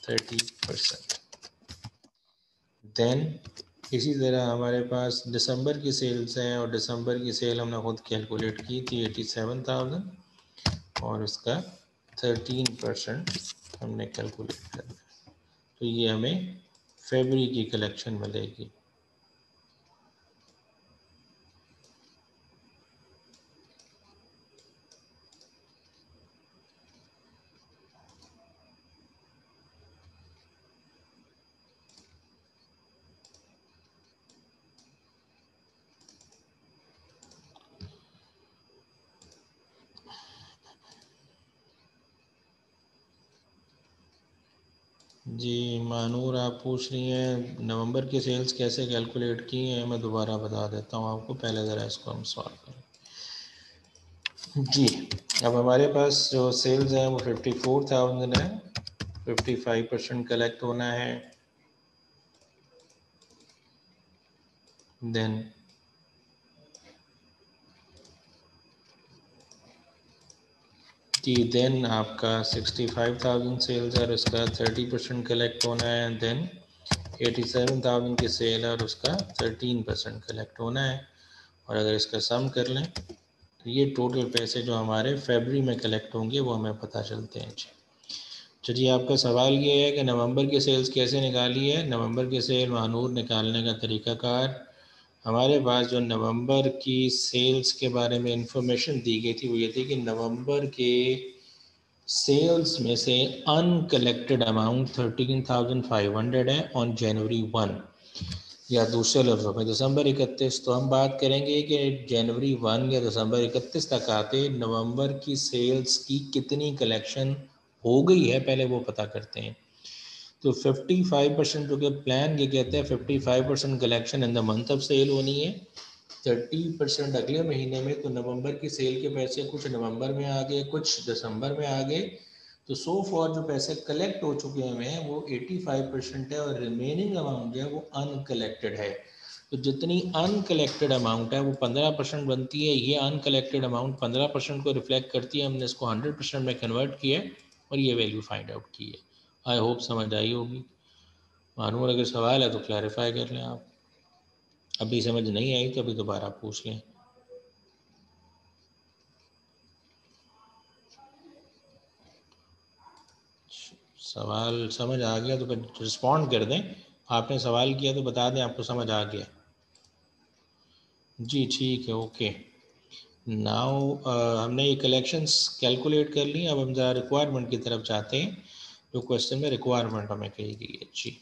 thirty percent then इसी तरह हमारे पास दिसंबर की सेल्स हैं और दिसंबर की सेल हमने खुद कैलकुलेट की थी एटी सेवन थाउज़ेंड और उसका थर्टीन परसेंट हमने कैलकुलेट कर तो ये हमें फेबरी की कलेक्शन मिलेगी। जी, मानूर आप पूछ रही हैं, नवंबर की सेल्स कैसे कैलकुलेट की हैं, मैं दोबारा बता देता हूँ आपको, पहले ज़रा इसको हम सॉल्व करें। जी, अब हमारे पास जो सेल्स हैं, वो फिफ्टी फोर थाउज़ेंड है फिफ्टी फाइव परसेंट कलेक्ट होना है। देन कि देन आपका सिक्सटी फाइव थाउज़ेंड सेल्स है और उसका थर्टी परसेंट कलेक्ट होना है देन एटी सेवन थाउज़ेंड की सेल है और उसका थर्टीन परसेंट कलेक्ट होना है। और अगर इसका सम कर लें तो ये टोटल पैसे जो हमारे फेबरी में कलेक्ट होंगे, वो हमें पता चलते हैं जी। चलिए, आपका सवाल ये है कि नवंबर की सेल्स कैसे निकाली है? नवंबर की सेल महानूर निकालने का तरीक़ाकार हमारे पास जो नवंबर की सेल्स के बारे में इंफॉर्मेशन दी गई थी, वो ये थी कि नवंबर के सेल्स में से uncollected amount thirteen thousand five hundred है ऑन जनवरी वन या दूसरे लफ्ज़ों में, दिसंबर इकतीस तो हम बात करेंगे कि जनवरी वन या दिसंबर इकतीस तक आते नवंबर की सेल्स की कितनी कलेक्शन हो गई है, पहले वो पता करते हैं। तो 55 परसेंट जो कि प्लान ये कहते हैं? 55 percent collection in the month of sale होनी है। 30 परसेंट अगले महीने में तो नवंबर की सेल के पैसे कुछ नवंबर में आ गए, कुछ दिसंबर में आ गए। तो सो फॉर जो पैसे कलेक्ट हो चुके हुए हैं वो 85 परसेंट है और रिमेनिंग अमाउंट जो है वो अनकलेक्टेड है। तो जितनी अनकलेक्टेड अमाउंट है, वो 15 परसेंट बनती है। ये अनकलेक्टेड अमाउंट 15 परसेंट को रिफ्लेक्ट करती है। हमने इसको 100 परसेंट में कन्वर्ट किया और ये वैल्यू फाइंड आउट की है। आई होप समझ आई होगी। मानूर अगर सवाल है तो क्लैरिफाई कर लें आप। अभी समझ नहीं आई तो अभी दोबारा पूछ लें। सवाल समझ आ गया तो फिर रिस्पॉन्ड कर दें। आपने सवाल किया तो बता दें आपको समझ आ गया। जी, ठीक है ओके नाउ हमने ये कलेक्शंस कैलकुलेट कर ली। अब हम ज़रा रिक्वायरमेंट की तरफ़ चाहते हैं। जो क्वेश्चन में रिक्वायरमेंट हमें कही गई है। जी।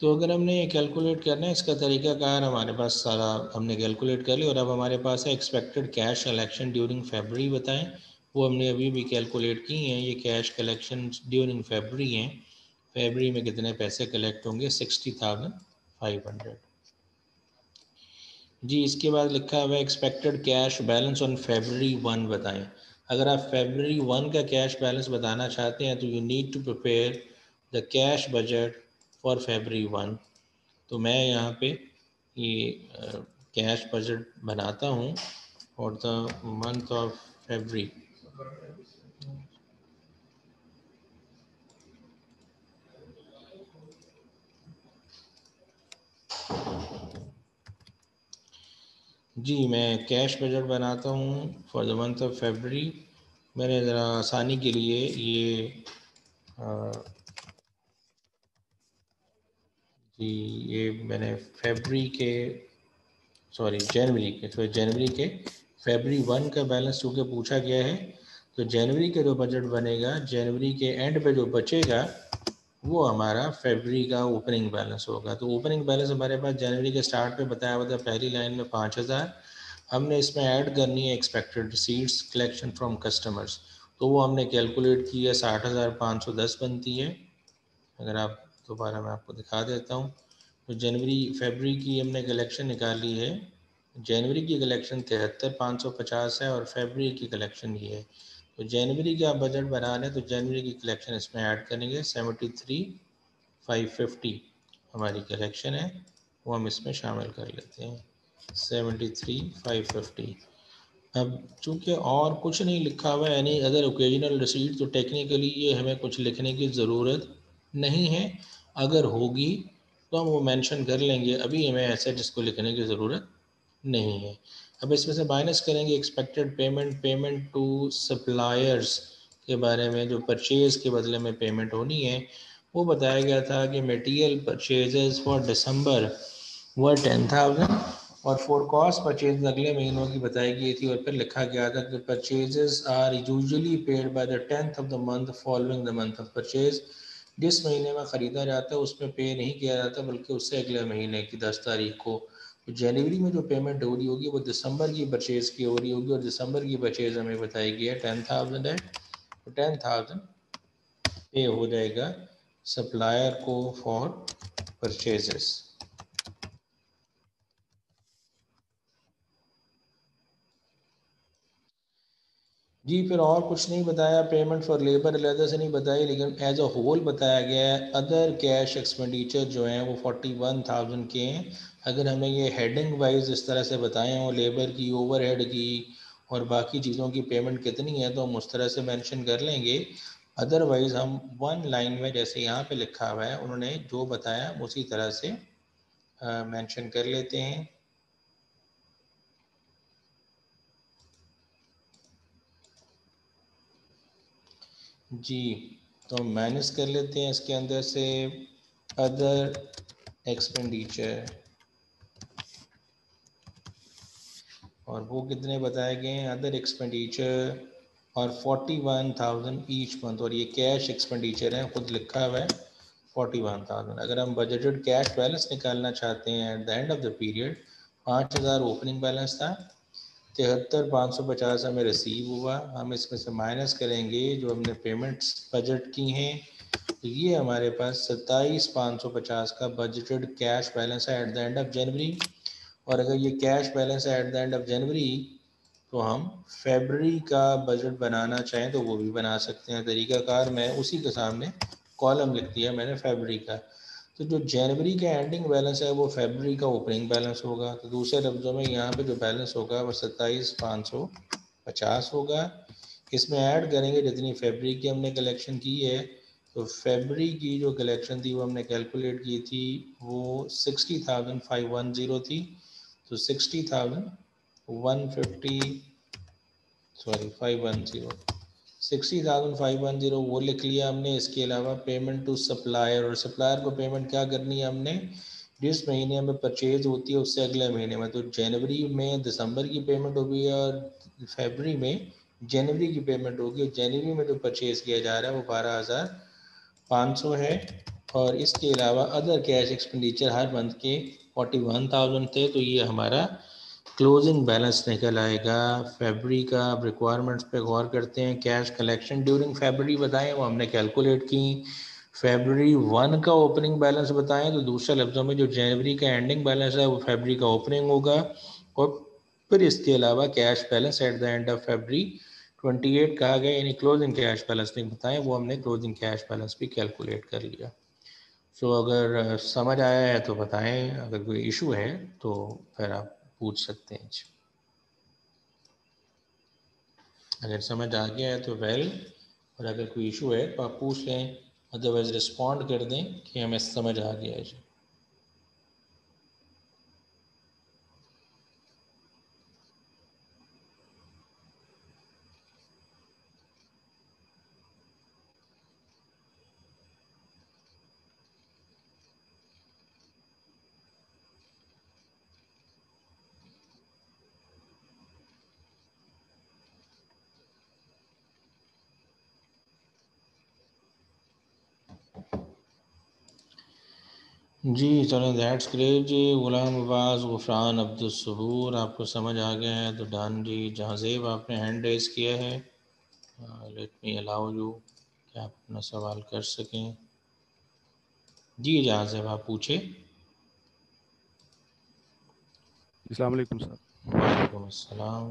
तो अगर हमने ये कैलकुलेट करना है, इसका तरीका कार हमारे पास सारा हमने कैलकुलेट कर लिया और अब हमारे पास है expected cash collection during February बताएँ। वो हमने अभी भी कैलकुलेट की हैं, ये कैश कलेक्शन ड्यूरिंग फेबरी हैं। फेबरी में कितने पैसे कलेक्ट होंगे? सिक्सटी थाउज़ेंड फाइव हंड्रेड जी, इसके बाद लिखा हुआ expected cash balance on February one बताएँ। अगर आप फेबररी वन का कैश बैलेंस बताना चाहते हैं तो you need to prepare the cash budget for February one तो मैं यहाँ पे ये कैश बजट बनाता हूँ for the month of February जी, मैं कैश बजट बनाता हूँ for the month of February मैंने ज़रा आसानी के लिए ये जी, ये मैंने फेबरी के सॉरी जनवरी के तो जनवरी के फेबरी वन का बैलेंस चूँकि पूछा गया है तो जनवरी के जो बजट बनेगा जनवरी के एंड पे जो बचेगा वो हमारा फेबरी का ओपनिंग बैलेंस होगा। तो ओपनिंग बैलेंस हमारे पास जनवरी के स्टार्ट पे बताया हुआ था, पहली लाइन में पाँच हज़ार। हमने इसमें ऐड करनी है expected receipts collection from customers तो वो हमने कैलकुलेट की है, साठ हज़ार पाँच सौ दस बनती है। अगर आप दोबारा मैं आपको दिखा देता हूँ तो जनवरी फेबरी की हमने कलेक्शन निकाली है। जनवरी की कलेक्शन तिहत्तर पाँच सौ पचास है और फेबरी की कलेक्शन ये है। तो जनवरी का बजट बना रहे हैं तो जनवरी की कलेक्शन इसमें ऐड करेंगे। सेवेंटी थ्री फाइव फिफ्टी हमारी कलेक्शन है, वो हम इसमें शामिल कर लेते हैं। सेवेंटी थ्री फाइव फिफ्टी अब चूँकि और कुछ नहीं लिखा हुआ है, यानी अदर ओकेजनल रिसीट तो टेक्निकली ये हमें कुछ लिखने की ज़रूरत नहीं है। अगर होगी तो हम वो मेंशन कर लेंगे। अभी हमें ऐसे जिसको लिखने की ज़रूरत नहीं है। अब इसमें से माइनस करेंगे expected payment payment to suppliers के बारे में, जो परचेज़ के बदले में पेमेंट होनी है, वो बताया गया था कि मटेरियल परचेजेस फॉर दिसंबर व टेन थाउज़ेंड और फोर कॉस्ट परचेज अगले महीनों की बताई गई थी और फिर लिखा गया था कि purchases are usually paid by the tenth of the month following the month of purchase जिस महीने में ख़रीदा जाता है, उसमें पे नहीं किया जाता, बल्कि उससे अगले महीने की दस तारीख को जनवरी में जो पेमेंट हो रही होगी, वो दिसंबर की परचेज़ की हो रही होगी और दिसंबर की परचेज़ हमें बताई गई है टेन थाउज़ेंड है। तो टेन थाउज़ेंड पे हो जाएगा सप्लायर को फॉर परचेजेस जी, फिर और कुछ नहीं बताया पेमेंट फॉर लेबर अलहदा से नहीं बताई, लेकिन एज अ होल बताया गया है अदर कैश एक्सपेंडिचर जो हैं, वो फोर्टी वन थाउज़ेंड के हैं। अगर हमें ये हेडिंग वाइज इस तरह से बताएँ हो लेबर की ओवर हेड की और बाकी चीज़ों की पेमेंट कितनी है तो हम उस तरह से मेंशन कर लेंगे। अदरवाइज़ हम वन लाइन में जैसे यहाँ पे लिखा हुआ है, उन्होंने जो बताया उसी तरह से मेंशन कर लेते हैं। जी तो माइनस कर लेते हैं इसके अंदर से अदर एक्सपेंडिचर और वो कितने बताए गए हैं? अदर एक्सपेंडिचर और forty one thousand each month और ये कैश एक्सपेंडिचर है, खुद लिखा हुआ है फोर्टी वन थाउज़ेंड अगर हम बजटेड कैश बैलेंस निकालना चाहते हैं at the end of the period पाँच हज़ार ओपनिंग बैलेंस था, तिहत्तर पाँच सौ पचास हमें रिसीव हुआ, हम इसमें से माइनस करेंगे जो हमने पेमेंट्स बजट की हैं। तो ये हमारे पास सत्ताईस पाँच सौ पचास का बजटेड कैश बैलेंस है at the end of January और अगर ये कैश बैलेंस है at the end of January तो हम फेबररी का बजट बनाना चाहें तो वो भी बना सकते हैं तरीक़ाकार। मैं उसी के सामने कॉलम लिख दिया मैंने फेबररी का। तो जो जनवरी का एंडिंग बैलेंस है, वो फेबररी का ओपनिंग बैलेंस होगा। तो दूसरे लफ्ज़ों में यहाँ पे जो बैलेंस होगा, वो सत्ताईस पाँच सौ पचास होगा। इसमें ऐड करेंगे जितनी फेबररी की हमने कलेक्शन की है। तो फेबररी की जो कलेक्शन थी, वो हमने कैलकुलेट की थी, वो sixty thousand five one zero थी। Thousand one fifty sorry five one zero sixty thousand five one zero वो लिख लिया हमने। इसके अलावा पेमेंट टू सप्लायर और सप्लायर को पेमेंट क्या करनी है हमने? जिस महीने में परचेज होती है, उससे अगले महीने में। तो जनवरी में दिसंबर की पेमेंट होगी और फेबररी में जनवरी की पेमेंट होगी। और जनवरी में जो तो परचेज किया जा रहा है, वो बारह हज़ार पाँच सौ है। और इसके अलावा अदर कैश एक्सपेंडिचर हर मंथ के फोर्टी वन थाउज़ेंड थे तो ये हमारा क्लोजिंग बैलेंस निकल आएगा। फेबरी का आप रिक्वायरमेंट्स पे गौर करते हैं कैश कलेक्शन ड्यूरिंग फेबरी बताएँ, वो हमने कैलकुलेट की। फेबरी वन का ओपनिंग बैलेंस बताएँ तो दूसरे लफ्ज़ों में जो जनवरी का एंडिंग बैलेंस है, वो फेबरी का ओपनिंग होगा। और फिर इसके अलावा cash balance at the end of February 28 कहा गया, यानी क्लोजिंग कैश बैलेंस नहीं बताएँ, वो हमने क्लोजिंग कैश बैलेंस भी कैलकुलेट कर लिया। सो अगर समझ आया है तो बताएँ, अगर कोई इशू है तो फिर आप पूछ सकते हैं। अगर समझ आ गया है तो वेल और अगर कोई इशू है तो आप पूछ लें अदरवाइज़ रिस्पॉन्ड कर दें कि हमें समझ आ गया है। जी जी चलें दैट्स ग्रेट जी। गुलाम अब्बास गुफरान अब्दुलसबूर आपको समझ आ गया है तो डन जी जहाजेब आपने हैंड रेस किया है। लेट मी अलाउ यू कि आप अपना सवाल कर सकें। जी जहाजेब आप पूछे। अस्सलाम वालेकुम सर। वालेकुम अस्सलाम।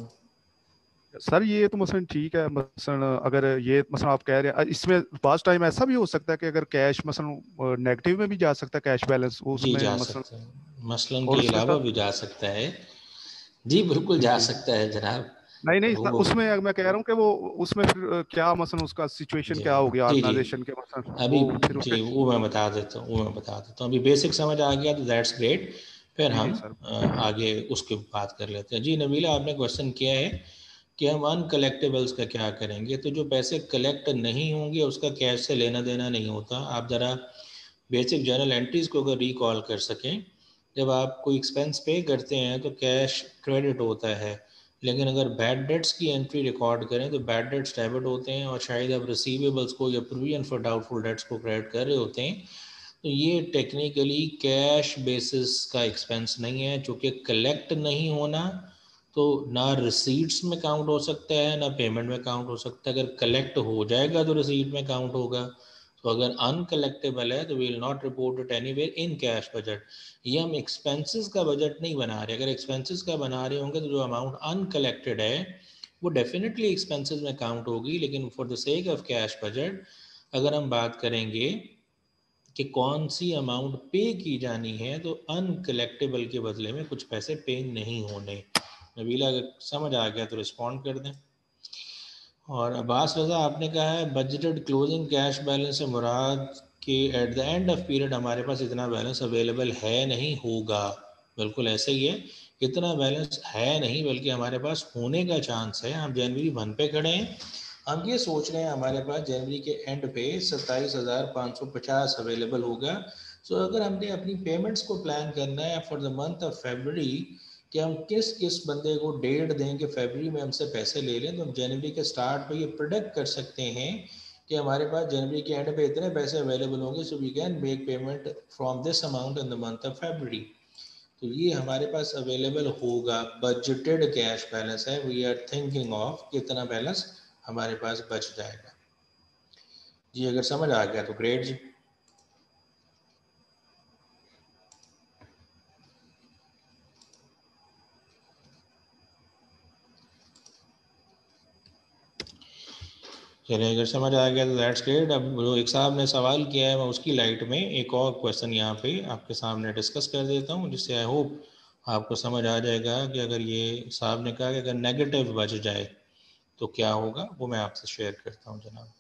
सर ये तो मसलन ठीक है मसलन अगर ये मसलन आप कह रहे हैं इसमें पास टाइम ऐसा भी हो सकता है कि अगर कैश मसलन नेगेटिव में भी जा सकता है कैश बैलेंस उसमें जा मसलन मसलन के अलावा भी जा सकता है। जी बिल्कुल जा सकता है जनाब। नहीं नहीं उसमें मैं कह रहा हूँ कि वो उसमें फिर क्या मसलन उसका सिचुएशन क्या हो गया ऑर्गेनाइजेशन के मसलन? अभी वो जी वो मैं बता देता हूँ वो मैं बता देता हूँ। अभी बेसिक समझ आ गया तो दैट्स ग्रेट फिर हम आगे उसके बात कर लेते हैं। जी नबीला आपने क्वेश्चन किया है। कि हम अनकलेक्टेबल्स का क्या करेंगे? तो जो पैसे कलेक्ट नहीं होंगे, उसका कैश से लेना देना नहीं होता। आप ज़रा बेसिक जर्नल एंट्रीज को अगर रिकॉल कर सकें, जब आप कोई एक्सपेंस पे करते हैं तो कैश क्रेडिट होता है। लेकिन अगर बैड डेट्स की एंट्री रिकॉर्ड करें तो बैड डेट्स डेबिट होते हैं और शायद आप रिसीवेबल्स को या प्रोविज़न फॉर डाउटफुल डेट्स को क्रेडिट कर रहे होते हैं तो ये टेक्निकली कैश बेसिस का एक्सपेंस नहीं है। चूँकि कलेक्ट नहीं होना तो ना रिसीट्स में काउंट हो सकता है, ना पेमेंट में काउंट हो सकता है। अगर कलेक्ट हो जाएगा तो रिसीट में काउंट होगा। तो अगर अनकलेक्टेबल है तो will not report it any in cash budget ये हम एक्सपेंसेस का बजट नहीं बना रहे। अगर एक्सपेंसेस का बना रहे होंगे तो जो अमाउंट अनकलेक्टेड है, वो डेफिनेटली एक्सपेंसेस में काउंट होगी। लेकिन for the sake of cash budget अगर हम बात करेंगे कि कौन सी अमाउंट पे की जानी है तो अनकलेक्टेबल के बदले में कुछ पैसे पे नहीं होने। नबीला, अगर समझ आ गया तो रिस्पॉन्ड कर दें। और अब्बास रजा, आपने कहा है बजटेड क्लोजिंग कैश बैलेंस से मुराद कि at the end of period हमारे पास इतना बैलेंस अवेलेबल है नहीं होगा। बिल्कुल ऐसे ही है, इतना बैलेंस है नहीं, बल्कि हमारे पास होने का चांस है। हम जनवरी वन पे खड़े हैं। हम ये सोच रहे हैं, हमारे पास जनवरी के एंड पे सत्ताईस हज़ार पाँच सौ पचास अवेलेबल होगा। सो अगर हमने अपनी पेमेंट्स को प्लान करना है for the month of February कि हम किस किस बंदे को डेट दें कि फेबरी में हमसे पैसे ले लें तो हम जनवरी के स्टार्ट पे ये प्रोडक्ट कर सकते हैं कि हमारे पास जनवरी के एंड पे इतने पैसे अवेलेबल होंगे so we can make payment from this amount in the month of February तो ये हमारे पास अवेलेबल होगा बजटेड कैश बैलेंस है। वी आर थिंकिंग ऑफ़ कितना बैलेंस हमारे पास बच जाएगा। जी, अगर समझ आ गया तो ग्रेट जी। चलिए अगर समझ आ गया तो दैट्स ग्रेट अब जो एक साहब ने सवाल किया है, मैं उसकी लाइट में एक और क्वेश्चन यहाँ पे आपके सामने डिस्कस कर देता हूँ, जिससे आई होप आपको समझ आ जाएगा कि अगर ये साहब ने कहा कि अगर नेगेटिव बच जाए तो क्या होगा? वो मैं आपसे शेयर करता हूँ जनाब।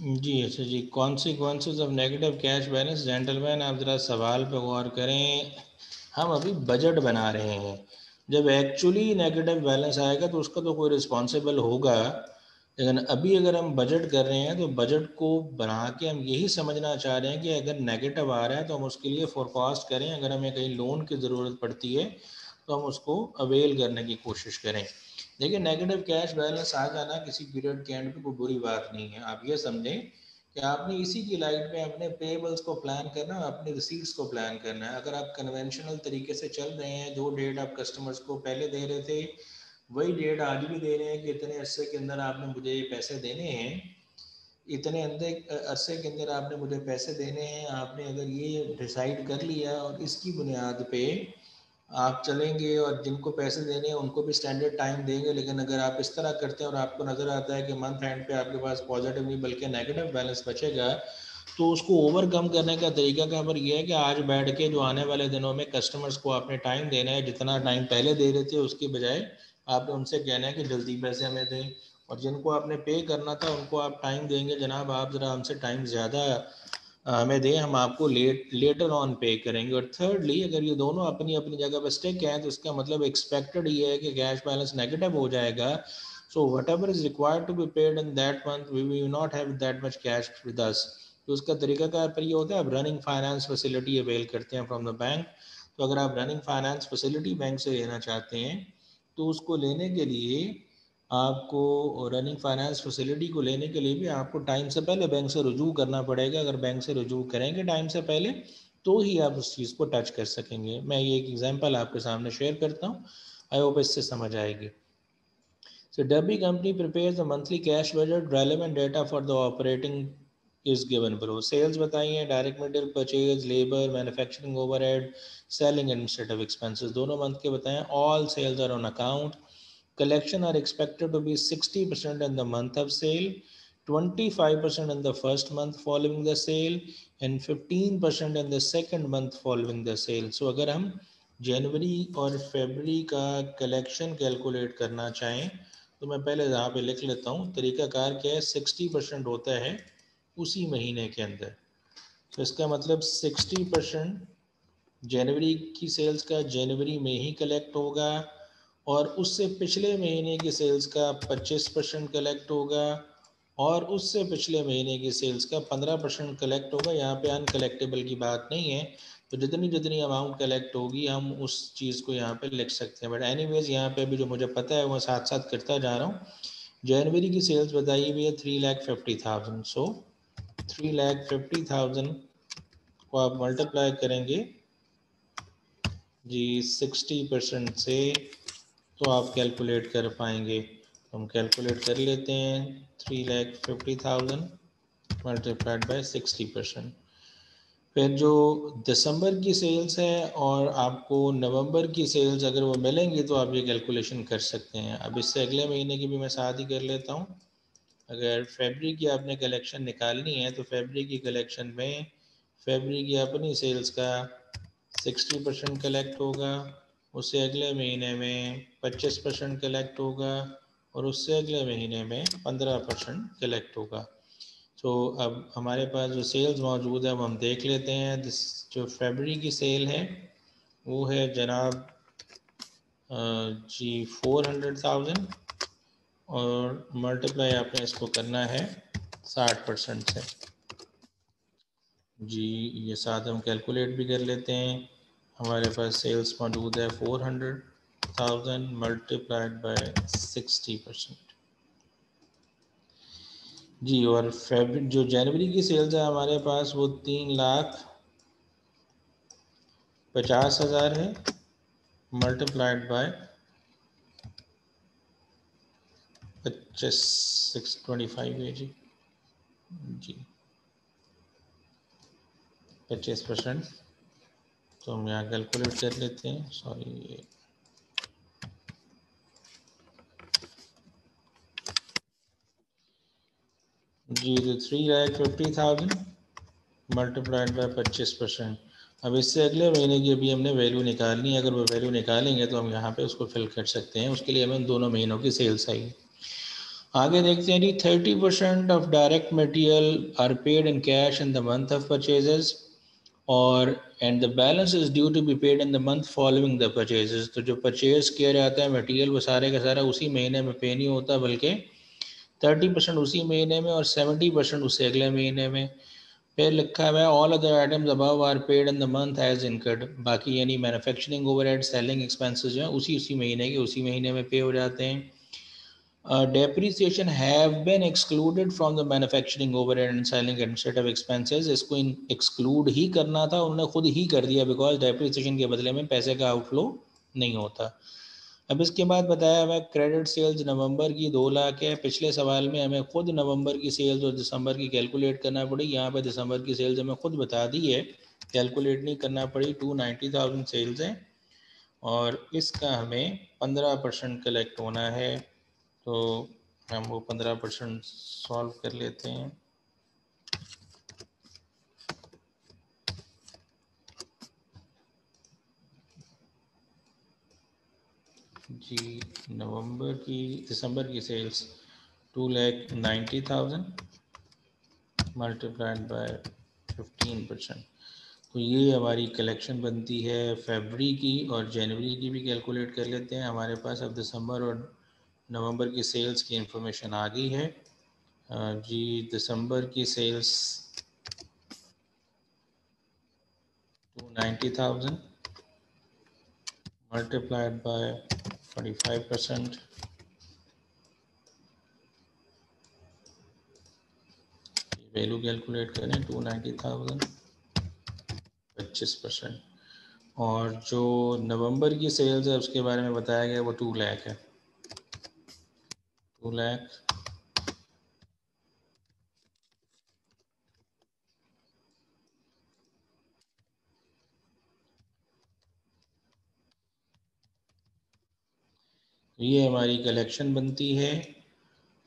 जी अच्छा जी। Consequences of negative cash balance gentleman आप ज़रा सवाल पे गौर करें। हम अभी बजट बना रहे हैं। जब एक्चुअली नेगेटिव बैलेंस आएगा तो उसका तो कोई रिस्पॉन्सिबल होगा। लेकिन अभी अगर हम बजट कर रहे हैं तो बजट को बना के हम यही समझना चाह रहे हैं कि अगर नेगेटिव आ रहा है तो हम उसके लिए फोरकास्ट करें। अगर हमें कहीं लोन की ज़रूरत पड़ती है तो हम उसको अवेल करने की कोशिश करें। देखिए नेगेटिव कैश बैलेंस आ जाना किसी पीरियड के एंड पे कोई बुरी बात नहीं है। आप ये समझें कि आपने इसी की लाइट में अपने पेबल्स को प्लान करना है अपने रिसीट्स को प्लान करना है। अगर आप कन्वेंशनल तरीके से चल रहे हैं, जो डेट आप कस्टमर्स को पहले दे रहे थे, वही डेट आज भी दे रहे हैं कि इतने अरसे के अंदर आपने मुझे ये पैसे देने हैं, इतने अंदर अरसे के अंदर आपने मुझे पैसे देने हैं, आपने अगर ये डिसाइड कर लिया और इसकी बुनियाद पे आप चलेंगे और जिनको पैसे देने हैं, उनको भी स्टैंडर्ड टाइम देंगे, लेकिन अगर आप इस तरह करते हैं और आपको नज़र आता है कि मंथ एंड पे आपके पास पॉजिटिव नहीं, बल्कि नेगेटिव बैलेंस बचेगा तो उसको ओवरकम करने का तरीका क्या पर यह है कि आज बैठ के जो आने वाले दिनों में कस्टमर्स को आपने टाइम देना है, जितना टाइम पहले दे रहे थे, उसके बजाय आपने उनसे कहना है कि जल्दी पैसे हमें दें। और जिनको आपने पे करना था, उनको आप टाइम देंगे। जनाब, आप ज़रा हमसे टाइम ज़्यादा हमें दें, हम आपको लेट लेटर ऑन पे करेंगे। और थर्डली अगर ये दोनों अपनी अपनी जगह पर स्टिक हैं तो इसका मतलब एक्सपेक्टेड ये है कि कैश बैलेंस नेगेटिव हो जाएगा। So whatever is required to be paid in that month we we not have that much cash with us तो उसका तरीका कार पर ये होता है, आप रनिंग फाइनेंस फैसिलिटी अवेल करते हैं फ्रॉम द बैंक तो अगर आप रनिंग फाइनेंस फैसिलिटी बैंक से लेना चाहते हैं तो उसको लेने के लिए आपको रनिंग फाइनेंस फैसिलिटी को लेने के लिए भी आपको टाइम से पहले बैंक से रुजू करना पड़ेगा। अगर बैंक से रुजू करेंगे टाइम से पहले तो ही आप उस चीज़ को टच कर सकेंगे। मैं ये एक एग्जांपल आपके सामने शेयर करता हूँ। आई होप इससे समझ आएगी। So डबी company prepare the monthly cash budget relevant data for the operating is given below sales बताइए direct material purchase labour manufacturing over selling administrative expenses दोनों मंथ के बताएँ all sales are on account Collection are expected to be 60% in the month of sale, 25% in the first month following the sale and 15% in the second month following the sale. So अगर हम जनवरी और February का collection calculate करना चाहें तो मैं पहले यहाँ पे लिख लेता हूँ तरीकाकार क्या है सिक्सटी परसेंट होता है उसी महीने के अंदर तो इसका मतलब सिक्सटी परसेंट जनवरी की सेल्स का जनवरी में ही कलेक्ट होगा और उससे पिछले महीने की सेल्स का पच्चीस परसेंट कलेक्ट होगा और उससे पिछले महीने की सेल्स का पंद्रह परसेंट कलेक्ट होगा। यहाँ पे अनकलेक्टेबल की बात नहीं है तो जितनी जितनी अमाउंट कलेक्ट होगी, हम उस चीज़ को यहाँ पे लिख सकते हैं। बट एनी वेज यहाँ पे अभी जो मुझे पता है वो साथ साथ करता जा रहा हूँ। जनवरी की सेल्स बताई हुई है three lakh fifty thousand so three lakh fifty thousand को आप मल्टीप्लाई करेंगे, जी सिक्सटी परसेंट से तो आप कैलकुलेट कर पाएँगे। तो हम कैलकुलेट कर लेते हैं three lakh fifty thousand multiplied by sixty percent फिर जो दिसंबर की सेल्स है और आपको नवंबर की सेल्स अगर वो मिलेंगी तो आप ये कैलकुलेशन कर सकते हैं। अब इससे अगले महीने की भी मैं साथ ही कर लेता हूँ। अगर फेबरी की आपने कलेक्शन निकालनी है तो फेबरी की कलेक्शन में फेबरी की अपनी सेल्स का सिक्सटी परसेंट कलेक्ट होगा। उससे अगले महीने में पच्चीस परसेंट कलेक्ट होगा और उससे अगले महीने में पंद्रह परसेंट कलेक्ट होगा। तो अब हमारे पास जो सेल्स मौजूद है वो हम देख लेते हैं। जो फेबरी की सेल है, वो है जनाब जी फोर हंड्रेड थाउज़ेंड और मल्टीप्लाई आपने इसको करना है साठ परसेंट से। जी, ये साथ हम कैलकुलेट भी कर लेते हैं। हमारे पास सेल्स मौजूद है four hundred thousand multiplied by sixty percent जी, और फेब जो जनवरी की सेल्स है हमारे पास वो तीन लाख पचास हज़ार है मल्टीप्लाइड बाय पच्चीस सिक्स ट्वेंटी फाइव है जी। जी। पच्चीस परसेंट तो हम यहाँ कैलकुलेट कर लेते हैं। सॉरी ये। जी तो three lakh fifty thousand multiplied by पच्चीस परसेंट। अब इससे अगले महीने की अभी हमने वैल्यू निकालनी है। अगर वो वैल्यू निकालेंगे तो हम यहाँ पे उसको फिल कर सकते हैं। उसके लिए हमें दोनों महीनों की सेल्स आई आगे देखते हैं जी thirty percent of direct material are paid in cash in the month of purchases और and the balance is due to be paid in the month following the purchases तो जो परचेज किया जाता है मटेरियल वो सारे का सारा उसी महीने में पे नहीं होता, बल्कि थर्टी परसेंट उसी महीने में और सेवेंटी परसेंट उससे अगले महीने में। फिर लिखा हुआ है all other items above are paid in the month as incurred बाकी यानी मैन्युफैक्चरिंग ओवरहेड सेलिंग एक्सपेंसेस जो हैं उसी उसी महीने के, उसी महीने में पे हो जाते हैं। Uh, depreciation have been excluded from the overhead and selling administrative expenses. इसको इन exclude ही करना था उन्होंने खुद ही कर दिया बिकॉज़ डेप्रिसिएशन के बदले में पैसे का आउटफ्लो नहीं होता। अब इसके बाद बताया हमें क्रेडिट सेल्स नवंबर की दो लाख है। पिछले सवाल में हमें खुद नवंबर की सेल्स और दिसंबर की कैलकुलेट करना पड़ी। यहाँ पे दिसंबर की सेल्स हमें खुद बता दी है। कैलकुलेट नहीं करना पड़ी टू नाइन्टी थाउज़ेंड सेल्स हैं। और इसका हमें पंद्रह परसेंट कलेक्ट होना है। तो हम वो पंद्रह परसेंट सॉल्व कर लेते हैं। जी, नवंबर की, दिसंबर की sales two lakh ninety thousand multiplied by fifteen percent तो ये हमारी कलेक्शन बनती है फेबरी की और जनवरी की भी कैलकुलेट कर लेते हैं। हमारे पास अब दिसंबर और नवंबर की सेल्स की इंफॉर्मेशन आ गई है। जी, दिसंबर की sales two ninety thousand multiplied by forty five percent value calculate करें टू नाइन्टी थाउज़ेंड पच्चीस परसेंट और जो नवंबर की सेल्स है, उसके बारे में बताया गया वो टू लैख है। Two lakh ये हमारी कलेक्शन बनती है।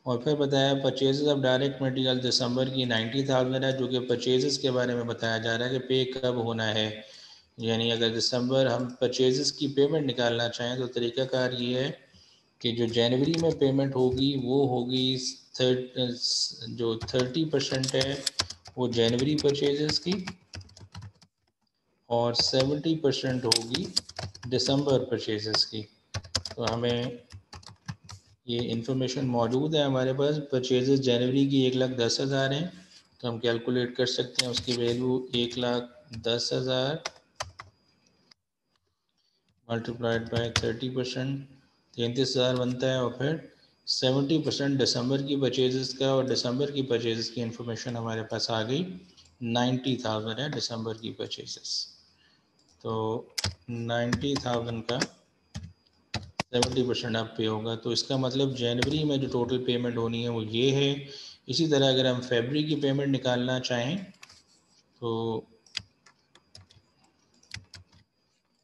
और फिर बताया परचेजेस ऑफ़ डायरेक्ट मटेरियल दिसंबर की नाइन्टी थाउज़ेंड है, जो कि परचेजेस के बारे में बताया जा रहा है कि पे कब होना है। यानी अगर दिसंबर हम परचेजेस की पेमेंट निकालना चाहें तो तरीकाकार ये है कि जो जनवरी में पेमेंट होगी, वो होगी थर्ट जो थर्टी परसेंट है, वो जनवरी परचेजेस की और सेवेंटी परसेंट होगी दिसंबर परचेजेस की। तो हमें ये इंफॉर्मेशन मौजूद है हमारे पास। परचेजेस जनवरी की एक लाख दस हज़ार हैं तो हम कैलकुलेट कर सकते हैं उसकी वैल्यू एक लाख दस हज़ार मल्टीप्लाइड बाय थर्टी परसेंट तैंतीस हज़ार बनता है और फिर सेवेंटी परसेंट दिसंबर की परचेजेस का और दिसंबर की परचेजेस की इंफॉर्मेशन हमारे पास आ गई। नाइन्टी थाउज़ेंड है दिसंबर की परचेजेस तो नाइन्टी थाउज़ेंड का सेवेंटी परसेंट अब पे होगा। तो इसका मतलब जनवरी में जो टोटल पेमेंट होनी है वो ये है। इसी तरह अगर हम फेबरी की पेमेंट निकालना चाहें तो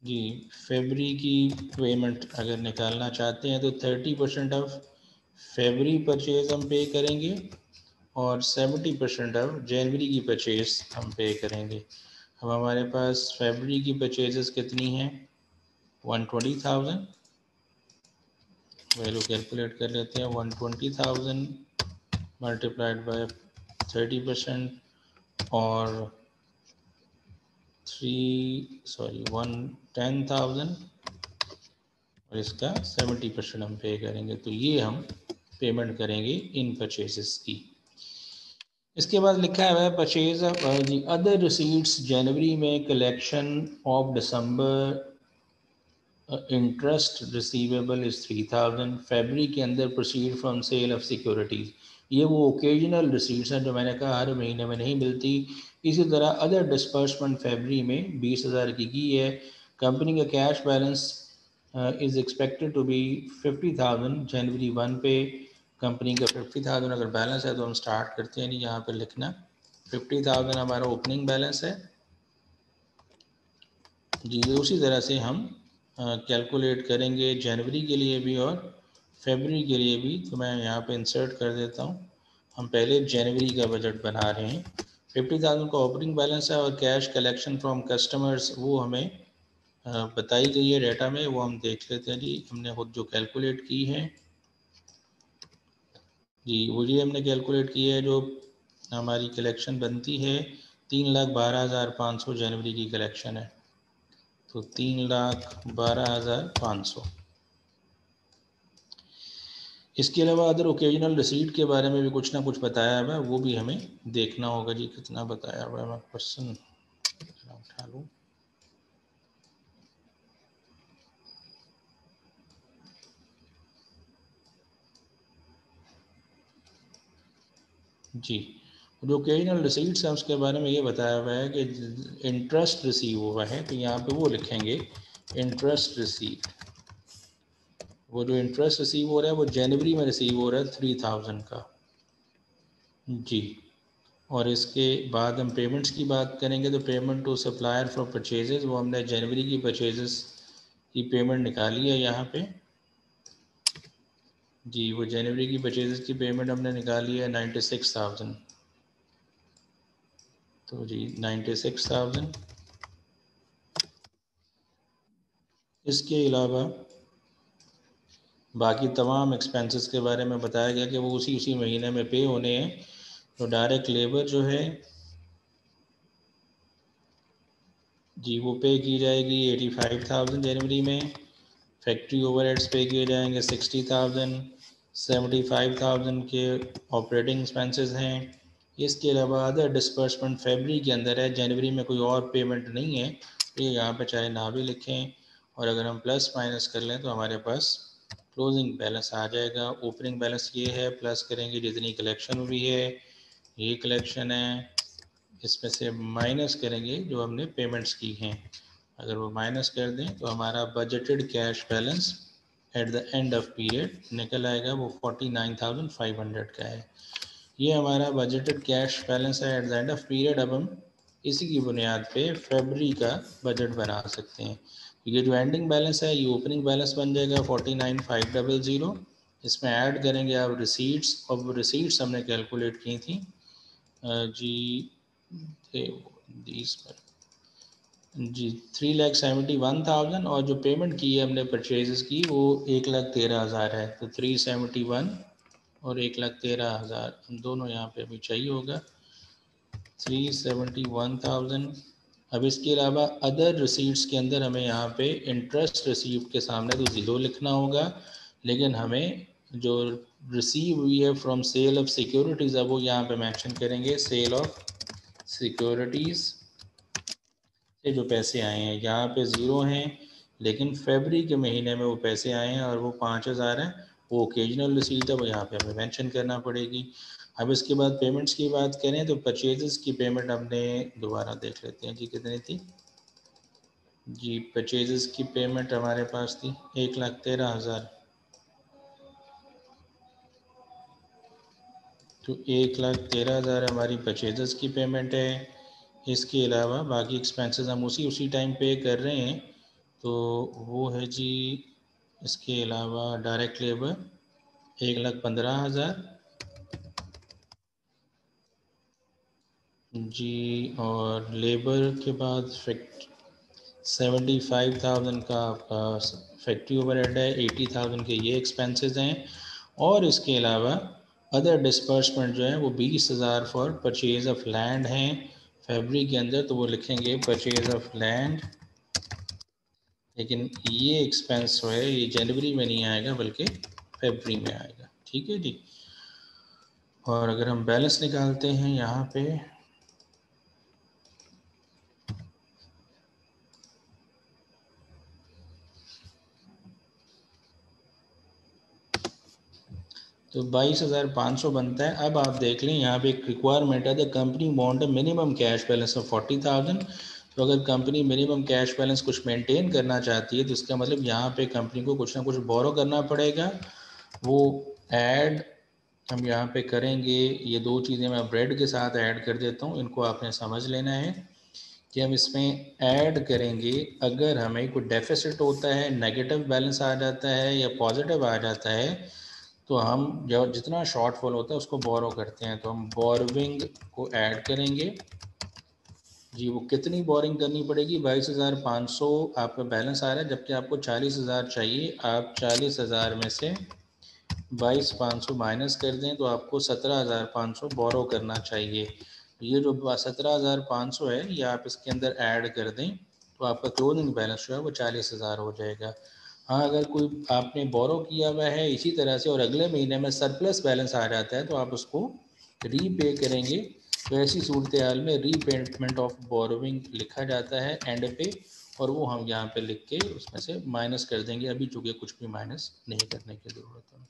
जी फेबरी की पेमेंट अगर निकालना चाहते हैं तो thirty percent of February purchase हम पे करेंगे और सेवेंटी परसेंट ऑफ़ जनवरी की परचेज हम पे करेंगे। अब हमारे पास फेबरी की परचेजेस कितनी हैं? One twenty thousand value calculate कर लेते हैं one twenty thousand multiplied by thirty percent और three sorry one ten thousand और इसका सेवेंटी परसेंट हम पे करेंगे। तो ये हम पेमेंट करेंगे इन परचेजेस की। इसके बाद लिखा हुआ है परचेज जी अदर रिसीट्स जनवरी में collection of December interest receivable is three thousand February के अंदर proceed from sale of securities ये वो ओकेजनल रिसीट्स हैं जो मैंने कहा हर महीने में नहीं मिलती। इसी तरह अदर डिस्पर्समेंट फेबरी में बीस हज़ार की की है। कंपनी का cash balance is expected to be fifty thousand January one पे। कंपनी का फिफ्टी थाउज़ेंड अगर बैलेंस है तो हम स्टार्ट करते हैं नहीं यहाँ पर लिखना। फिफ्टी थाउज़ेंड हमारा ओपनिंग बैलेंस है। जी उसी तरह से हम कैलकुलेट uh, करेंगे जनवरी के लिए भी और फेबररी के लिए भी तो मैं यहाँ पे इंसर्ट कर देता हूँ। हम पहले जनवरी का बजट बना रहे हैं। फिफ्टी थाउज़ेंड का ऑपरिंग बैलेंस है और कैश कलेक्शन फ्रॉम कस्टमर्स वो हमें बताई गई है डेटा में, वो हम देख लेते हैं जी। हमने खुद जो कैलकुलेट की है, जी, वो जी हमने कैलकुलेट की है जो हमारी कलेक्शन बनती है तीन लाख बारह हज़ार पाँच सौ जनवरी की कलेक्शन है। तो तीन लाख बारह हज़ार पाँच सौ इसके अलावा अदर ओकेजनल रिसीट के बारे में भी कुछ ना कुछ बताया हुआ है, वो भी हमें देखना होगा जी, कितना बताया हुआ है, मैं पर्सन उठा लूँ। जी, जो ओकेजनल रिसीट्स हैं, उसके बारे में ये बताया हुआ है कि इंटरेस्ट रिसीव हुआ है तो यहाँ पे वो लिखेंगे इंटरेस्ट रिसीट वो जो इंटरेस्ट रिसीव हो रहा है, वो जनवरी में रिसीव हो रहा है थ्री थाउज़ेंड का। जी। और इसके बाद हम पेमेंट्स की बात करेंगे तो payment to supplier for purchases वो हमने जनवरी की परचेजेस की पेमेंट निकाली है यहाँ पे। जी, वो जनवरी की परचेजेस की पेमेंट हमने निकाली है नाइन्टी सिक्स थाउज़ेंड तो जी नाइन्टी सिक्स थाउज़ेंड इसके अलावा बाकी तमाम एक्सपेंसेस के बारे में बताया गया कि वो उसी उसी महीने में पे होने हैं। तो डायरेक्ट लेबर जो है, जी वो पे की जाएगी एटी फाइव थाउज़ेंड जनवरी में। फैक्ट्री ओवरहेड्स पे किए जाएँगे sixty thousand seventy five thousand के ऑपरेटिंग एक्सपेंसेस हैं। इसके अलावा अदर डिस्पर्समेंट फेबरी के अंदर है। जनवरी में कोई और पेमेंट नहीं है। तो ये यहाँ पे चाहे ना भी लिखें। और अगर हम प्लस माइनस कर लें तो हमारे पास क्लोजिंग बैलेंस आ जाएगा। ओपनिंग बैलेंस ये है प्लस करेंगे जितनी कलेक्शन हुई है। ये कलेक्शन है, इसमें से माइनस करेंगे जो हमने पेमेंट्स की हैं। अगर वो माइनस कर दें तो हमारा budgeted cash balance at the end of period निकल आएगा, वो forty nine thousand five hundred का है। ये हमारा बजटेड कैश बैलेंस है at the end of period अब हम इसी की बुनियाद पे फरवरी का बजट बना सकते हैं। ये जो एंडिंग बैलेंस है, ये ओपनिंग बैलेंस बन जाएगा forty nine five double zero इसमें ऐड करेंगे आप रिसीट्स और रिसीट्स हमने कैलकुलेट की थी। जी इस पर। जी three lakh seventy one thousand और जो पेमेंट की है, हमने परचेजेस की, वो एक लाख तेरह हज़ार है। तो थ्री सेवेंटी वन और एक लाख तेरह हज़ार, दोनों यहाँ पे अभी चाहिए होगा। थ्री सेवेंटी वन थाउज़ेंड अब इसके अलावा अदर रिसीट्स के अंदर हमें यहाँ पे इंटरेस्ट रिसीव के सामने तो ज़ीरो लिखना होगा, लेकिन हमें जो रिसीव हुई है फ्रॉम सेल ऑफ़ सिक्योरिटीज़ अब वो यहाँ पे मेंशन करेंगे सेल ऑफ़ सिक्योरिटीज़ से जो पैसे आए हैं, यहाँ पे ज़ीरो हैं, लेकिन फेबरी के महीने में वो पैसे आए हैं और वो पाँच हज़ार हैं, वो ओकेजनल रिसीट है, वो यहाँ पे हमें मेंशन करना पड़ेगी। अब इसके बाद पेमेंट्स की बात करें तो परचेजेस की पेमेंट हमने दोबारा देख लेते हैं जी कितनी थी। जी परचेजेस की पेमेंट हमारे पास थी एक लाख तेरह हज़ार। तो एक लाख तेरह हज़ार हमारी परचेजेस की पेमेंट है। इसके अलावा बाकी एक्सपेंसेस हम उसी उसी टाइम पे कर रहे हैं। तो वो है जी, इसके अलावा डायरेक्ट लेबर एक लाख पंद्रह हज़ार। जी, और लेबर के बाद फैक्ट, सेवेंटी फाइव थाउज़ेंड का आपका फैक्ट्री ओवर हेड है, एटी थाउज़ेंड के ये एक्सपेंसेस हैं, और इसके अलावा अदर डिस्पर्समेंट जो है, वो बीस हज़ार फॉर परचेज ऑफ़ लैंड हैं फेबरी के अंदर तो वो लिखेंगे परचेज ऑफ़ लैंड लेकिन ये एक्सपेंस जो है, ये जनवरी में नहीं आएगा, बल्कि फेबरी में आएगा, ठीक है जी? और अगर हम बैलेंस निकालते हैं यहाँ पे तो बाईस हज़ार पाँच सौ बनता है। अब आप देख लें, यहाँ पे एक रिक्वायरमेंट है the company want minimum cash balance of forty thousand तो अगर कंपनी मिनिमम कैश बैलेंस कुछ मेंटेन करना चाहती है तो इसका मतलब यहाँ पे कंपनी को कुछ ना कुछ बोरो करना पड़ेगा। वो ऐड हम यहाँ पे करेंगे, ये दो चीज़ें मैं ब्रेड के साथ ऐड कर देता हूँ, इनको आपने समझ लेना है कि हम इसमें ऐड करेंगे। अगर हमें कोई डेफिसिट होता है नेगेटिव बैलेंस आ जाता है या पॉजिटिव आ जाता है तो हम जो जितना शॉर्टफॉल होता है उसको बोरो करते हैं। तो हम बोरविंग को ऐड करेंगे। जी, वो कितनी बोरिंग करनी पड़ेगी? बाईस हज़ार पाँच सौ आपका बैलेंस आ रहा है, जबकि आपको चालीस हज़ार चाहिए। आप चालीस हज़ार में से बाईस पाँच सौ माइनस कर दें तो आपको सत्रह हज़ार पाँच सौ बोरो करना चाहिए। ये जो सत्रह हज़ार पाँच सौ है, ये आप इसके अंदर ऐड कर दें तो आपका क्लोजिंग बैलेंस जो है वो चालीस हज़ार हो जाएगा। हाँ अगर कोई आपने बोरो किया हुआ है इसी तरह से और अगले महीने में सरप्लस बैलेंस आ जाता है तो आप उसको रीपे करेंगे। तो ऐसी सूरत हाल में रीपेमेंट ऑफ़ बोरोविंग लिखा जाता है एंड पे और वो हम यहाँ पे लिख के उसमें से माइनस कर देंगे। अभी चूँकि कुछ भी माइनस नहीं करने की ज़रूरत है।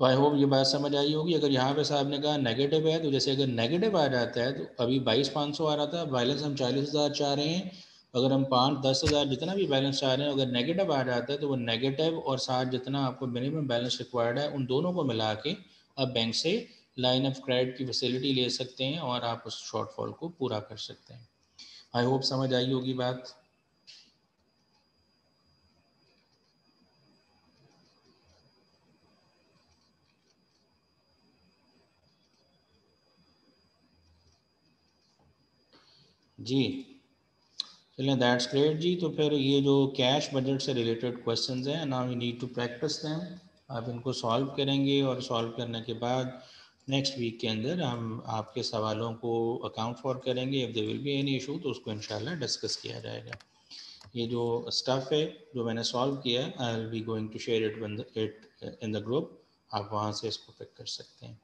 तो आई होप ये बात समझ आई होगी। अगर यहाँ पे साहब ने कहा नेगेटिव है तो जैसे अगर नेगेटिव आ जाता है तो अभी बाईस पाँच सौ आ रहा था बैलेंस हम चालीस हज़ार चाह रहे हैं। अगर हम पाँच, दस हज़ार जितना भी बैलेंस चाह रहे हैं, अगर नेगेटिव आ जाता है तो वो नेगेटिव और साथ जितना आपको मिनिमम बैलेंस रिक्वायर्ड है, उन दोनों को मिला के आप बैंक से लाइन ऑफ़ क्रेडिट की फैसिलिटी ले सकते हैं और आप उस शॉर्टफॉल को पूरा कर सकते हैं। आई होप समझ आई होगी बात। जी। चलें दैट्स ग्रेट जी तो फिर ये जो कैश बजट से रिलेटेड क्वेश्चन हैं now you need to practice them आप इनको सॉल्व करेंगे और सॉल्व करने के बाद नेक्स्ट वीक के अंदर हम आपके सवालों को अकाउंट फॉर करेंगे. If they will be any issue तो उसको इंशाल्लाह डिस्कस किया जाएगा. ये जो स्टफ़ है, जो मैंने सॉल्व किया I will be going to share it it in the group आप वहाँ से इसको पिक कर सकते हैं.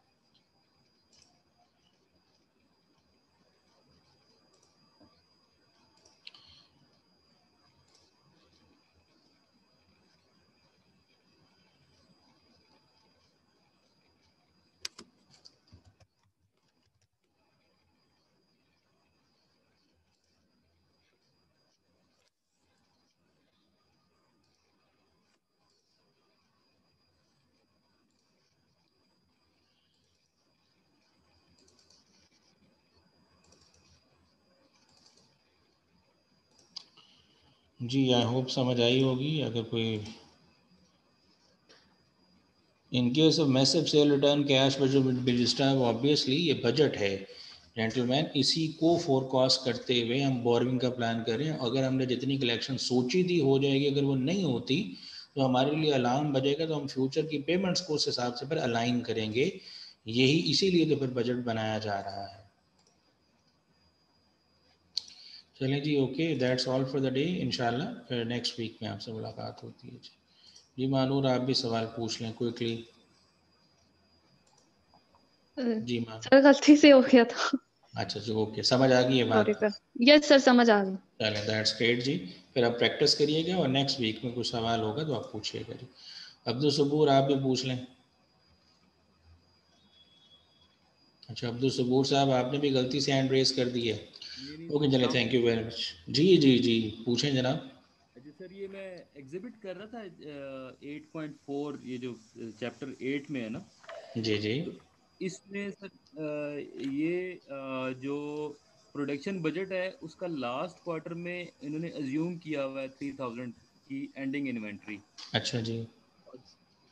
जी आई होप समझ आई होगी। अगर कोई in case of massive sale return cash budget register obviously ये बजट है। जेंटलमैन इसी को फोरकास्ट करते हुए हम बोरिंग का प्लान करें। अगर हमने जितनी कलेक्शन सोची थी, हो जाएगी। अगर वो नहीं होती तो हमारे लिए अलार्म बजेगा तो हम फ्यूचर की पेमेंट्स को उस हिसाब से फिर अलाइन करेंगे। यही इसीलिए तो फिर बजट बनाया जा रहा है। चलें जी okay that's all for the day इनशाला फिर नेक्स्ट वीक में आपसे मुलाकात होती है जी। जी मानूर आप भी सवाल पूछ लें क्विकली जी मान सर गलती से हो गया था। अच्छा जी ओके समझ आ गई है बात। यस सर समझ आ गई। चलें दैट्स ग्रेट जी। फिर आप प्रैक्टिस करिएगा और नेक्स्ट वीक में कुछ सवाल होगा तो आप पूछिएगा जी। अब्दुल सबूर आप भी पूछ लें। अच्छा अब्दुल सबूर साहब आपने भी गलती से हैंड रेस कर दी है। ओके चलिए थैंक यू वेरी मच जी जी जी पूछें जनाब। जी सर ये मैं एग्जिबिट कर रहा था एट पॉइंट फोर ये जो चैप्टर एट में है ना? जी जी। तो इसमें सर ये जो प्रोडक्शन बजट है उसका लास्ट क्वार्टर में इन्होंने अज्यूम किया हुआ है थ्री थाउज़ेंड की एंडिंग इन्वेंट्री अच्छा जी।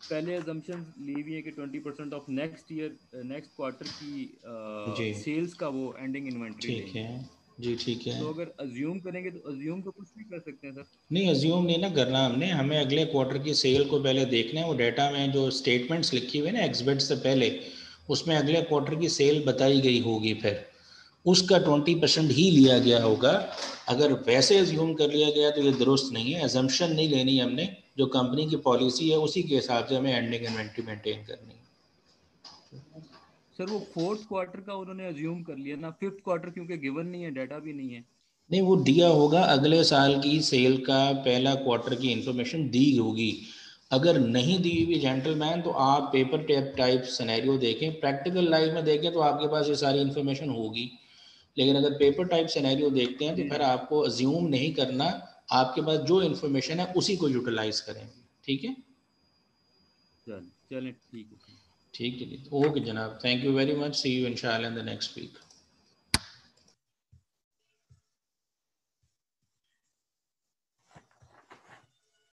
पहले अजम्पशन ली हुई है कि twenty percent of next year next quarter की सेल्स का वो एंडिंग इन्वेंट्री ठीक है। जी ठीक है। तो अगर अज्यूम करेंगे तो अज्यूम तो कुछ नहीं कर सकते हैं सर। नहीं अज्यूम नहीं ना करना हमने। हमें अगले क्वार्टर की सेल को पहले देखना है। वो डेटा में जो स्टेटमेंट्स लिखी हुई है ना एक्सबेट से पहले उसमें अगले क्वार्टर की सेल बताई गई होगी फिर। उसका ट्वेंटी परसेंट ही लिया गया होगा। अगर वैसे अज्यूम कर लिया गया तो ये दुरुस्त नहीं है। एजम्पन नहीं लेनी हमने। जो कंपनी की पॉलिसी है उसी के हिसाब से हमें एंडिंग इन्वेंट्री मेंटेन करनी है। सर वो फोर्थ क्वार्टर का उन्होंने अज्यूम कर लिया ना फिफ्थ क्वार्टर क्योंकि गिवन नहीं है डाटा भी नहीं है। नहीं वो दिया होगा अगले साल की सेल का पहला क्वार्टर की इंफॉर्मेशन दी होगी। अगर नहीं दी हुई जेंटलमैन तो आप पेपर टेप टाइप सिनेरियो देखें प्रैक्टिकल लाइफ में देखें तो आपके पास ये सारी इन्फॉर्मेशन होगी। लेकिन अगर पेपर टाइप सिनेरियो देखते हैं तो फिर आपको अज्यूम नहीं करना आपके पास जो इन्फॉर्मेशन है उसी को यूटिलाइज करें। ठीक है? चलें ठीक है। ठीक है जी। ओके जनाब thank you very much see you इंशाल्लाह इन द नेक्स्ट वीक